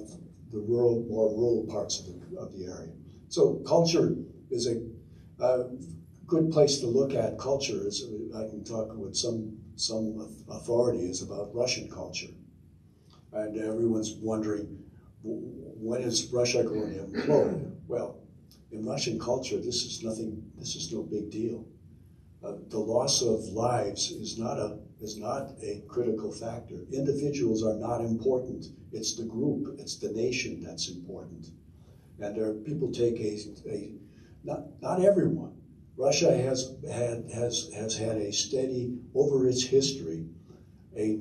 the rural, more rural parts of the, of the area. So culture is a, good place to look at culture. Is I can talk with some some authority is about Russian culture, and everyone's wondering when is Russia going to implode? Well, in Russian culture, this is nothing. This is no big deal. Uh, the loss of lives is not a is not a critical factor. Individuals are not important. It's the group. It's the nation that's important. And there people take a, a not not everyone. Russia has had has has had a steady over its history a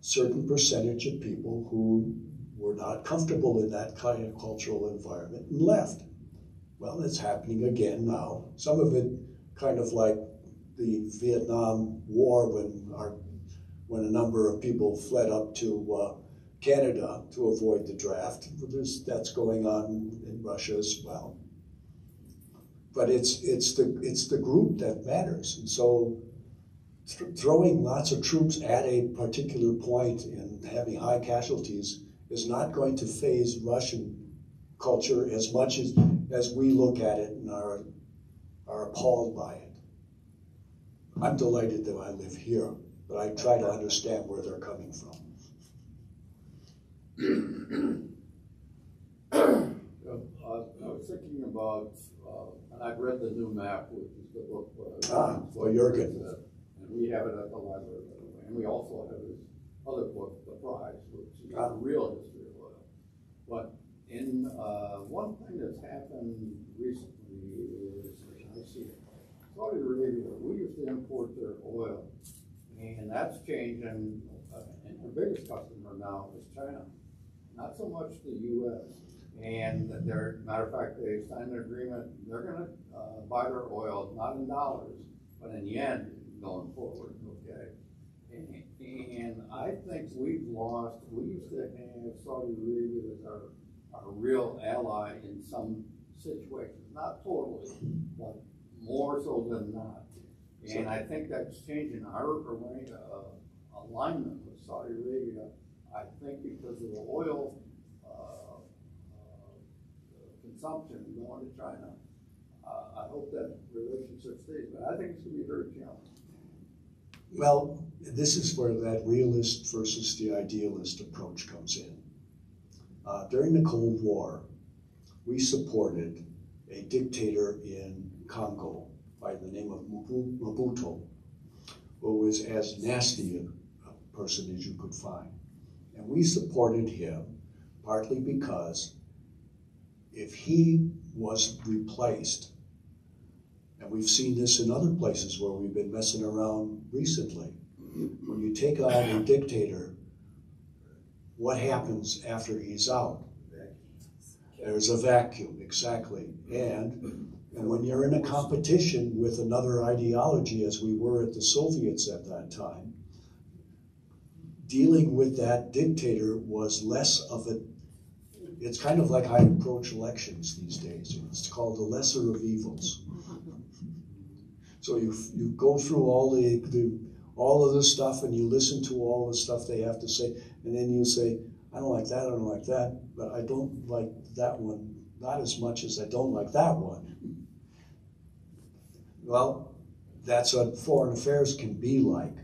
certain percentage of people who were not comfortable in that kind of cultural environment and left. Well, it's happening again now. Some of it kind of like the Vietnam War when our when a number of people fled up to uh, Canada to avoid the draft. There's, that's going on in Russia as well. But it's it's the it's the group that matters, and so th throwing lots of troops at a particular point and having high casualties is not going to phase Russian culture as much as, as we look at it and are, are appalled by it. I'm delighted that I live here, but I try to understand where they're coming from. Uh, I was thinking about, uh, and I've read the new map, which is the book. Uh, ah, for Yergin. And we have it at the library, by the way. And we also have his other book, The Prize, which is ah. a real history of oil. But in uh, one thing that's happened recently is, I see it, Saudi Arabia, we used to import their oil, and that's changing. Uh, and our biggest customer now is China. not so much the US. And they're, matter of fact, they signed an agreement, they're gonna, uh, buy their oil, not in dollars, but in yen going forward, okay? And, and I think we've lost, we used to have Saudi Arabia as our, our real ally in some situations, not totally, but more so than not. And I think that's changing our uh, alignment with Saudi Arabia, I think because of the oil, uh, uh, consumption going to China. Uh, I hope that relationship stays, but I think it's gonna be very challenging. Well, this is where that realist versus the idealist approach comes in. Uh, during the Cold War, we supported a dictator in Congo by the name of Mobu- Mobutu, who was as nasty a, a person as you could find. And we supported him partly because if he was replaced, and we've seen this in other places where we've been messing around recently, when you take on a dictator, what happens after he's out? There's a vacuum, exactly. And, and when you're in a competition with another ideology, as we were at the Soviets at that time, dealing with that dictator was less of a, it's kind of like I approach elections these days. It's called the lesser of evils. So you, you go through all the, the, all of this stuff and you listen to all the stuff they have to say, and then you say, I don't like that, I don't like that, but I don't like that one not as much as I don't like that one. Well, that's what foreign affairs can be like.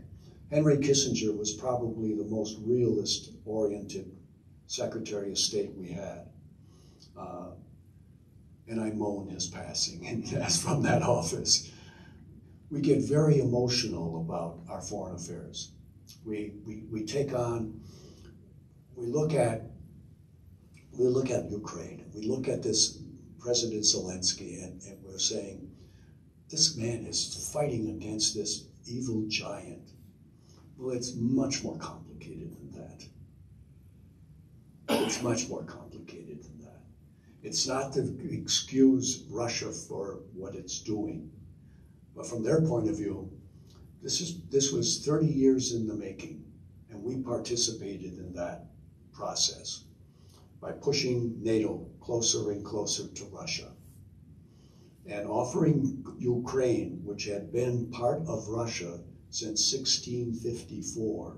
Henry Kissinger was probably the most realist oriented Secretary of State we had. Uh, and I moan his passing and that's from that office. We get very emotional about our foreign affairs. We, we, we take on, we look at, we look at Ukraine, we look at this President Zelensky, and, and we're saying, this man is fighting against this evil giant. Well, it's much more complicated than that. It's much more complicated than that. It's not to excuse Russia for what it's doing, but from their point of view, this is this was 30 years in the making, and we participated in that process by pushing NATO closer and closer to Russia and offering Ukraine, which had been part of Russia since 1654,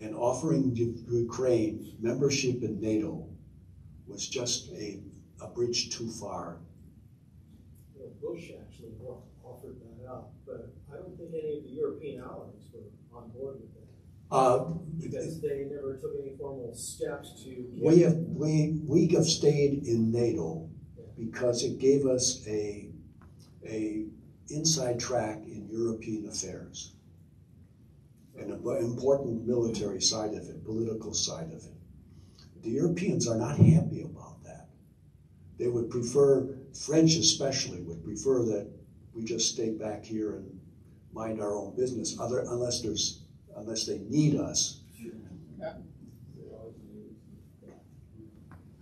and offering Ukraine membership in NATO was just a, a bridge too far. You know, Bush actually offered that up, but I don't think any of the European allies were on board with that. Uh, Because they never took any formal steps to. we have we we have stayed in NATO because it gave us a a inside track in European affairs, an important military side of it, political side of it. The Europeans are not happy about that. They would prefer, French especially, would prefer that we just stay back here and mind our own business, other unless there's unless they need us.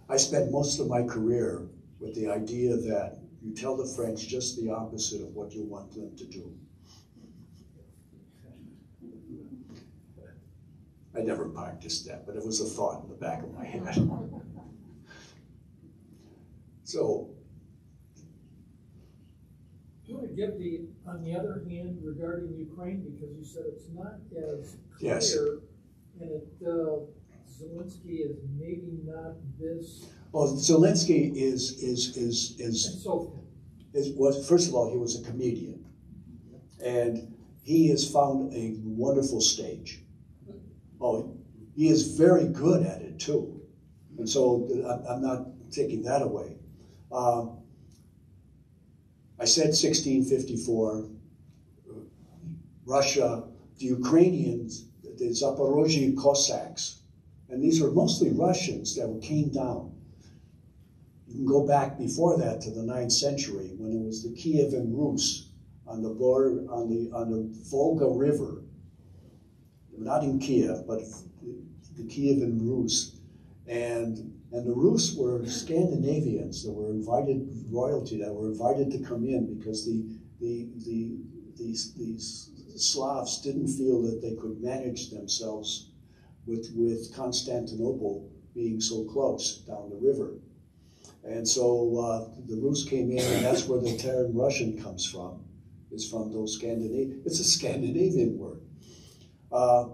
I spent most of my career with the idea that you tell the French just the opposite of what you want them to do. I never practiced that, but it was a thought in the back of my head. So, You want to give the, on the other hand, regarding Ukraine, because you said it's not as Yes. clear, and it, uh, Zelensky is maybe not this, well, Zelensky is is is is is was first of all he was a comedian, and he has found a wonderful stage. Oh, he is very good at it too, and so I'm, not taking that away. Um, I said 1654. Russia, the Ukrainians, the Zaporozhye Cossacks, and these were mostly Russians that came down. Go back before that to the ninth century when it was the Kievan Rus on the border on the on the Volga River. Not in Kiev, but the Kievan Rus And, and the Rus were Scandinavians that were invited, royalty that were invited to come in because the, the, the, these, these Slavs didn't feel that they could manage themselves with, with Constantinople being so close down the river. And so uh, the Rus came in, and that's where the term Russian comes from, is from those Scandinavian, it's a Scandinavian word. Uh,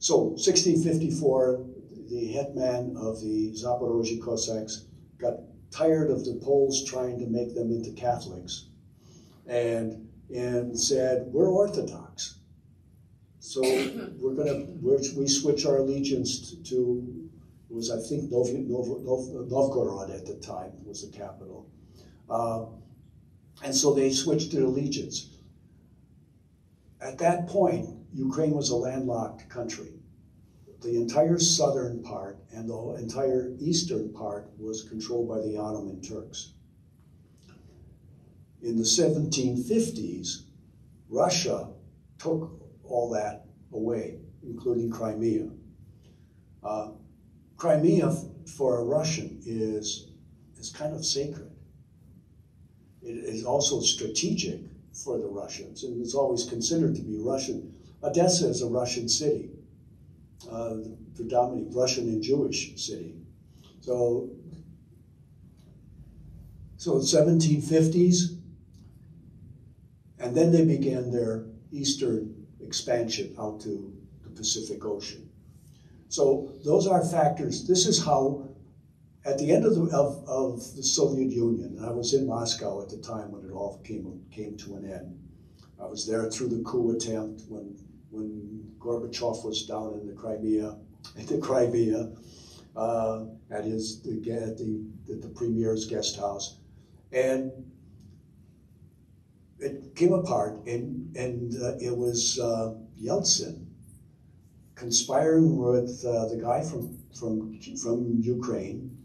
so 1654, the hetman of the Zaporozhye Cossacks got tired of the Poles trying to make them into Catholics and, and said, we're Orthodox. So we're gonna, we're, we switch our allegiance to it was, I think, Nov, Nov, Nov, Novgorod at the time was the capital. Uh, and so they switched their allegiance. At that point, Ukraine was a landlocked country. The entire southern part and the entire eastern part was controlled by the Ottoman Turks. In the 1750s, Russia took all that away, including Crimea. Uh, Crimea for a Russian is, is kind of sacred. It is also strategic for the Russians, and it's always considered to be Russian. Odessa is a Russian city, uh, predominantly Russian and Jewish city. So, so 1750s, and then they began their eastern expansion out to the Pacific Ocean. So those are factors. This is how, at the end of the, of, of the Soviet Union, and I was in Moscow at the time when it all came, came to an end. I was there through the coup attempt when, when Gorbachev was down in the Crimea, in the Crimea, uh, at his the, at the, the, the premier's guest house, and it came apart, and and uh, it was uh, Yeltsin conspiring with uh, the guy from from from Ukraine.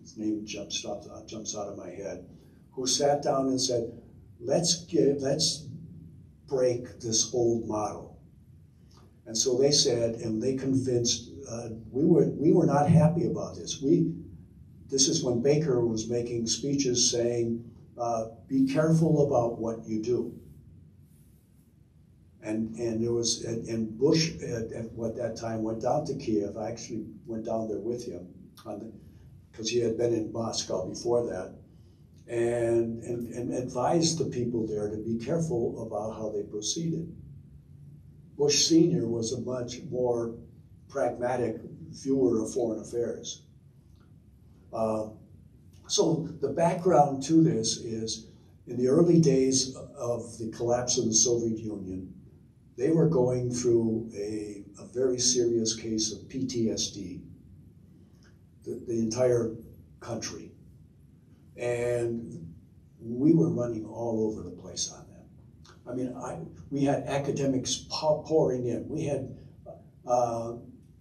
His name jumps out, uh, jumps out of my head. Who sat down and said, "Let's give, let's break this old model." And so they said, and they convinced. Uh, we were we were not happy about this. We this is when Baker was making speeches saying, uh, "Be careful about what you do." And, and there was, and, Bush at, at what that time went down to Kiev. I actually went down there with him because he had been in Moscow before that. And, and, and advised the people there to be careful about how they proceeded. Bush Sr. was a much more pragmatic viewer of foreign affairs. Uh, so the background to this is in the early days of the collapse of the Soviet Union, they were going through a, a very serious case of PTSD, the, the entire country. And we were running all over the place on them. I mean, I, we had academics pouring in. We had, uh,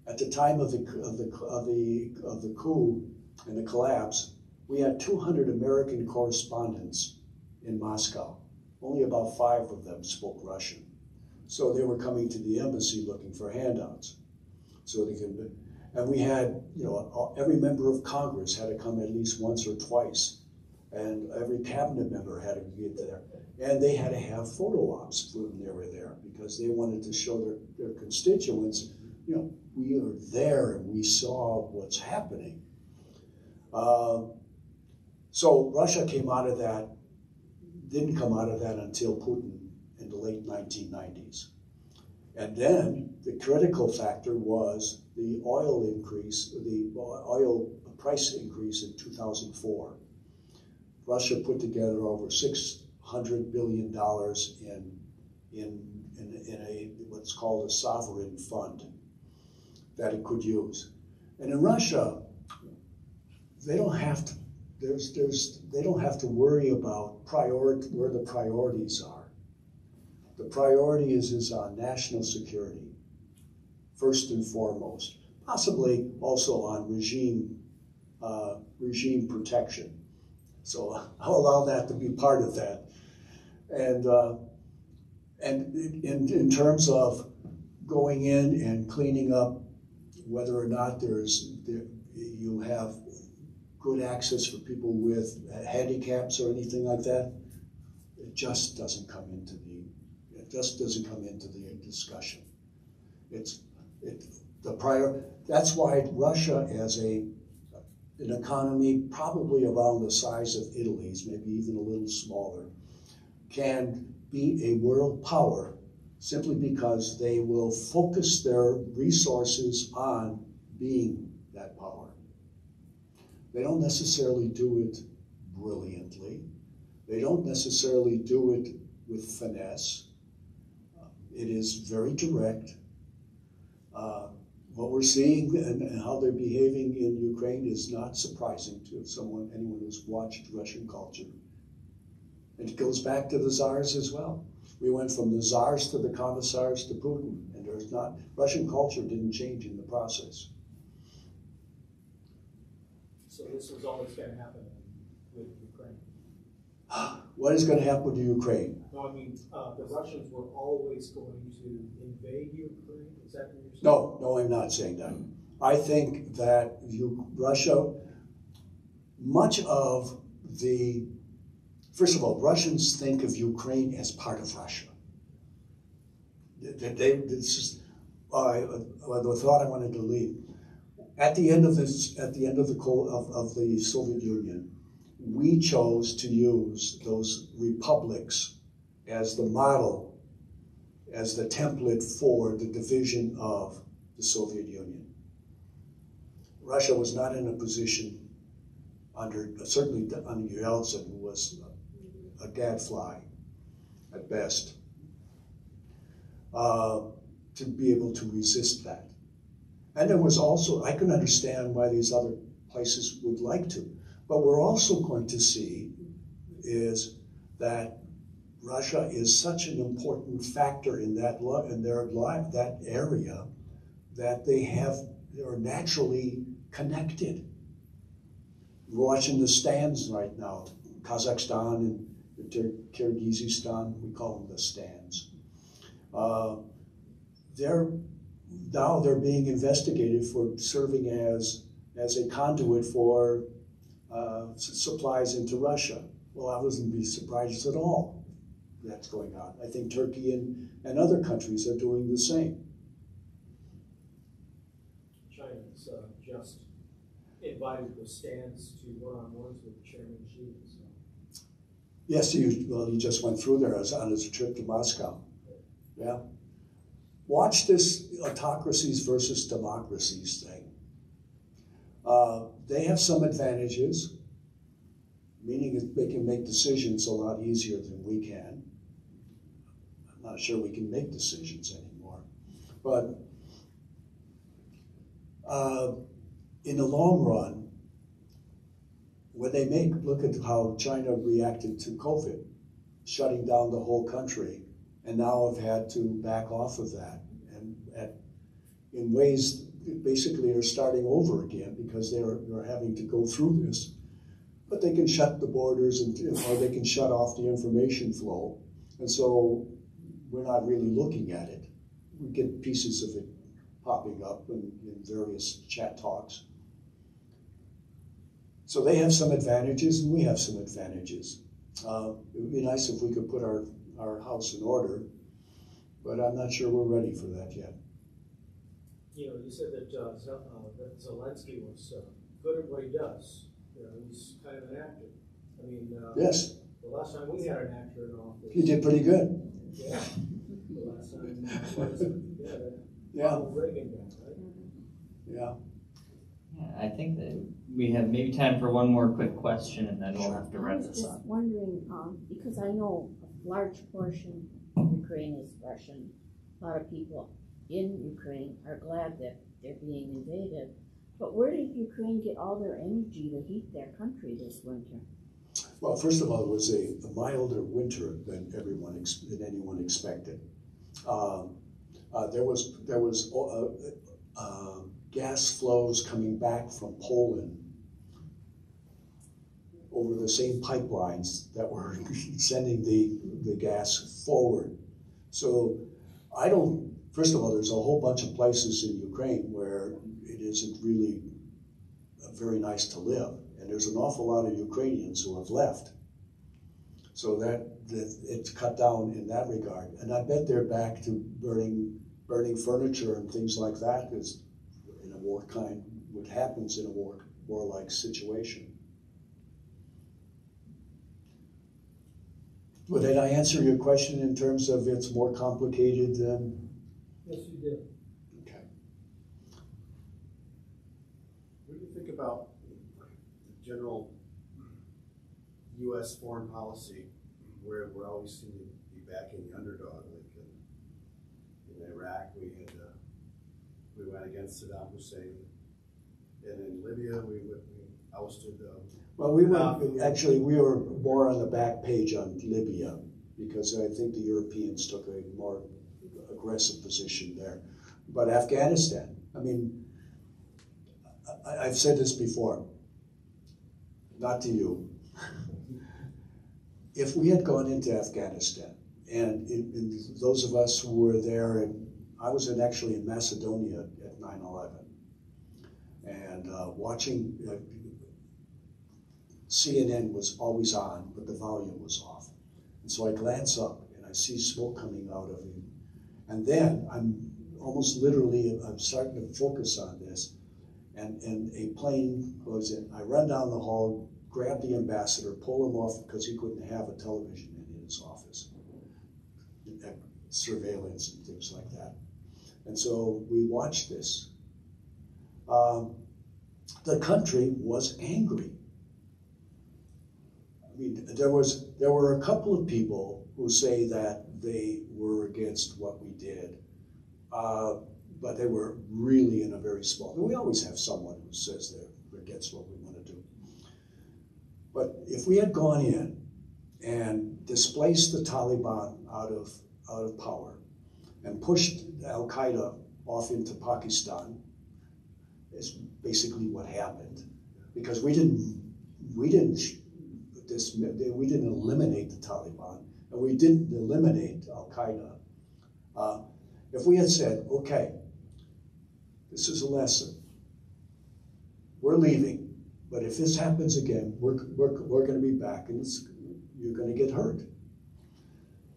at the time of the, of, the, of, the, of the coup and the collapse, we had 200 American correspondents in Moscow. Only about five of them spoke Russian. So they were coming to the embassy looking for handouts. So they could, and we had, you know, every member of Congress had to come at least once or twice. And every cabinet member had to get there. And they had to have photo ops when they were there because they wanted to show their, their constituents, you know, we are there and we saw what's happening. Uh, so Russia came out of that, didn't come out of that until Putin in the late 1990s. And then the critical factor was the oil increase, the oil price increase in 2004. Russia put together over $600 billion in, in, in, in a what's called a sovereign fund that it could use. And in Russia, they don't have to, there's, there's, they don't have to worry about priority, where the priorities are. The priority is, is on national security, first and foremost, possibly also on regime, uh, regime protection. So I'll allow that to be part of that. And, uh, and in, in terms of going in and cleaning up whether or not there's, there, you have good access for people with handicaps or anything like that, it just doesn't come into it just doesn't come into the discussion. It's, it, the prior, that's why Russia as a, an economy probably around the size of Italy's, maybe even a little smaller, can be a world power simply because they will focus their resources on being that power. They don't necessarily do it brilliantly. They don't necessarily do it with finesse. It is very direct. Uh, what we're seeing and, and, how they're behaving in Ukraine is not surprising to someone, anyone who's watched Russian culture. And it goes back to the czars as well. We went from the czars to the commissars to Putin, and there's not Russian culture didn't change in the process. So this was always going to happen with Ukraine. what is going to happen to Ukraine? No, I mean uh, the Russians were always going to invade Ukraine. Is that what you're saying? No, no, I'm not saying that. I think that you, Russia, much of the First of all, Russians think of Ukraine as part of Russia. They, they, this is uh, the thought I wanted to leave. At the end of this, at the end of the of, of the Soviet Union, we chose to use those republics as the model, as the template for the division of the Soviet Union. Russia was not in a position under certainly under Yeltsin who was a gadfly at best, uh, to be able to resist that. And there was also, I can understand why these other places would like to. But we're also going to see is that Russia is such an important factor in that in their life, that area that they have they're naturally connected. We're watching the stands right now, Kazakhstan and Kyrgyzstan, we call them the stands. Uh, they're now they're being investigated for serving as as a conduit for uh, supplies into Russia. Well, I wouldn't be surprised at all that's going on. I think Turkey and, and other countries are doing the same. China's uh, just invited the stands to one-on-ones with Chairman Xi. Yes, he, well, he just went through there as on his trip to Moscow. Yeah. Watch this autocracies versus democracies thing. Uh, they have some advantages, meaning they can make decisions a lot easier than we can. I'm not sure we can make decisions anymore. But uh, in the long run, when they make, look at how China reacted to COVID, shutting down the whole country, and now have had to back off of that. And at, in ways, basically are starting over again because they're, they're having to go through this. But they can shut the borders and, or they can shut off the information flow. And so we're not really looking at it. We get pieces of it popping up in, in various chat talks. So they have some advantages and we have some advantages. Uh, it would be nice if we could put our, our house in order, but I'm not sure we're ready for that yet. You know, you said that, uh, uh, that Zelensky was uh, good at what he does. You know, he's kind of an actor. I mean, uh, yes. The last time we had an actor in office, he did pretty good. Yeah. The last time, was, yeah, yeah. Reagan guy, right? Yeah. Yeah, I think that we have maybe time for one more quick question and then we'll have to wrap this up. I was just wondering, um, because I know a large portion of Ukraine is Russian. A lot of people in Ukraine are glad that they're being invaded. But where did Ukraine get all their energy to heat their country this winter? Well, first of all, it was a, a milder winter than everyone than anyone expected. Um, uh, there was there was uh, uh, gas flows coming back from Poland over the same pipelines that were sending the, the gas forward. So I don't first of all, there's a whole bunch of places in Ukraine where it isn't really very nice to live. And there's an awful lot of Ukrainians who have left. So that, that it's cut down in that regard. And I bet they're back to burning burning furniture and things like that is in a war kind what happens in a war warlike situation. Well, did I answer your question in terms of it's more complicated than? Yes, you did. Okay. What do you think about the general U.S. foreign policy, where we always seem to be backing the underdog? Like in, in Iraq, we had uh, we went against Saddam Hussein, and in Libya, we, we ousted. Um, Well, we went, actually, we were more on the back page on Libya because I think the Europeans took a more aggressive position there. But Afghanistan, I mean, I, I've said this before, not to you. If we had gone into Afghanistan, and in, in those of us who were there, and I was in, actually in Macedonia at 9 11, and uh, watching, uh, CNN was always on, but the volume was off. And so I glance up and I see smoke coming out of it. And then I'm almost literally, I'm starting to focus on this. And, and a plane goes in. I run down the hall, grab the ambassador, pull him off because he couldn't have a television in his office. Surveillance and things like that. And so we watched this. Um, the country was angry. I mean, there was there were a couple of people who say that they were against what we did, uh, but they were really in a very small. We always have someone who says they're against what we want to do. But if we had gone in and displaced the Taliban out of out of power and pushed Al Qaeda off into Pakistan, is basically what happened, because we didn't we didn't we didn't eliminate the Taliban, and we didn't eliminate Al Qaeda. Uh, if we had said, okay, this is a lesson, we're leaving, but if this happens again, we're, we're, we're going to be back, and you're going to get hurt.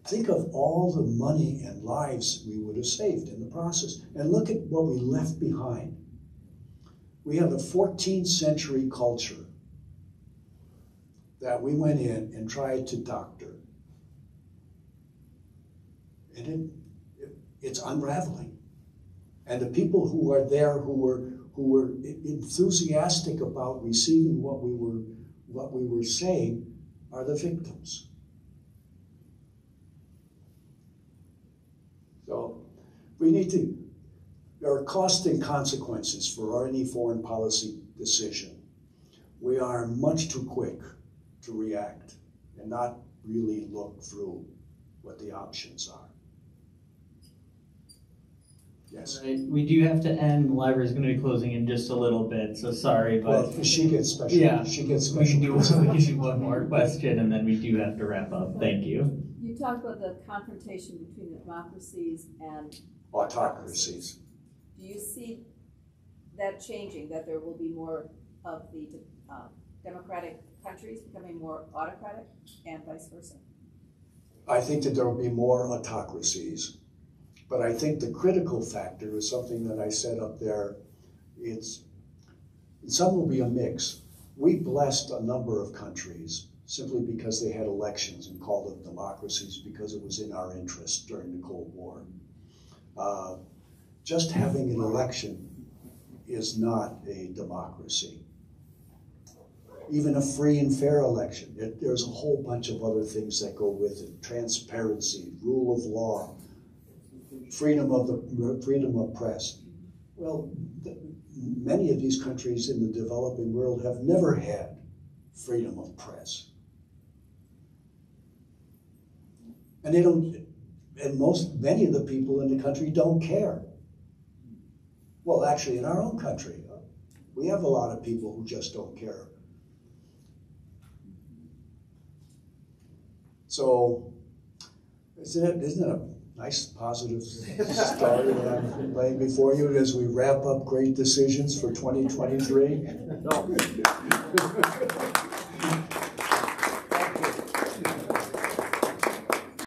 Think of all the money and lives we would have saved in the process. And look at what we left behind. We have a 14th century culture that we went in and tried to doctor. And it, it, it's unraveling. And the people who are there who were who were enthusiastic about receiving what we were what we were saying are the victims. So we need to there are costs and consequences for any foreign policy decision. We are much too quick to react and not really look through what the options are. Yes. Right, we do have to end. The library's going to be closing in just a little bit, so sorry, but Well, she gets special. yeah, She gets we can special. do we can do one more question, and then we do have to wrap up. Thank you. You talked about the confrontation between democracies and Autocracies. do you see that changing, that there will be more of the uh, democratic countries becoming more autocratic and vice versa? I think that there will be more autocracies. But I think the critical factor is something that I said up there. It's some will be a mix. We blessed a number of countries simply because they had elections and called them democracies because it was in our interest during the Cold War. Uh, just having an election is not a democracy. Even a free and fair election, it, there's a whole bunch of other things that go with it: transparency, rule of law, freedom of the freedom of press. Well, the, many of these countries in the developing world have never had freedom of press, and they don't. And most, many of the people in the country don't care. Well, actually, in our own country, we have a lot of people who just don't care. So, isn't it, isn't it a nice positive story that I'm laying before you as we wrap up great decisions for 2023. No.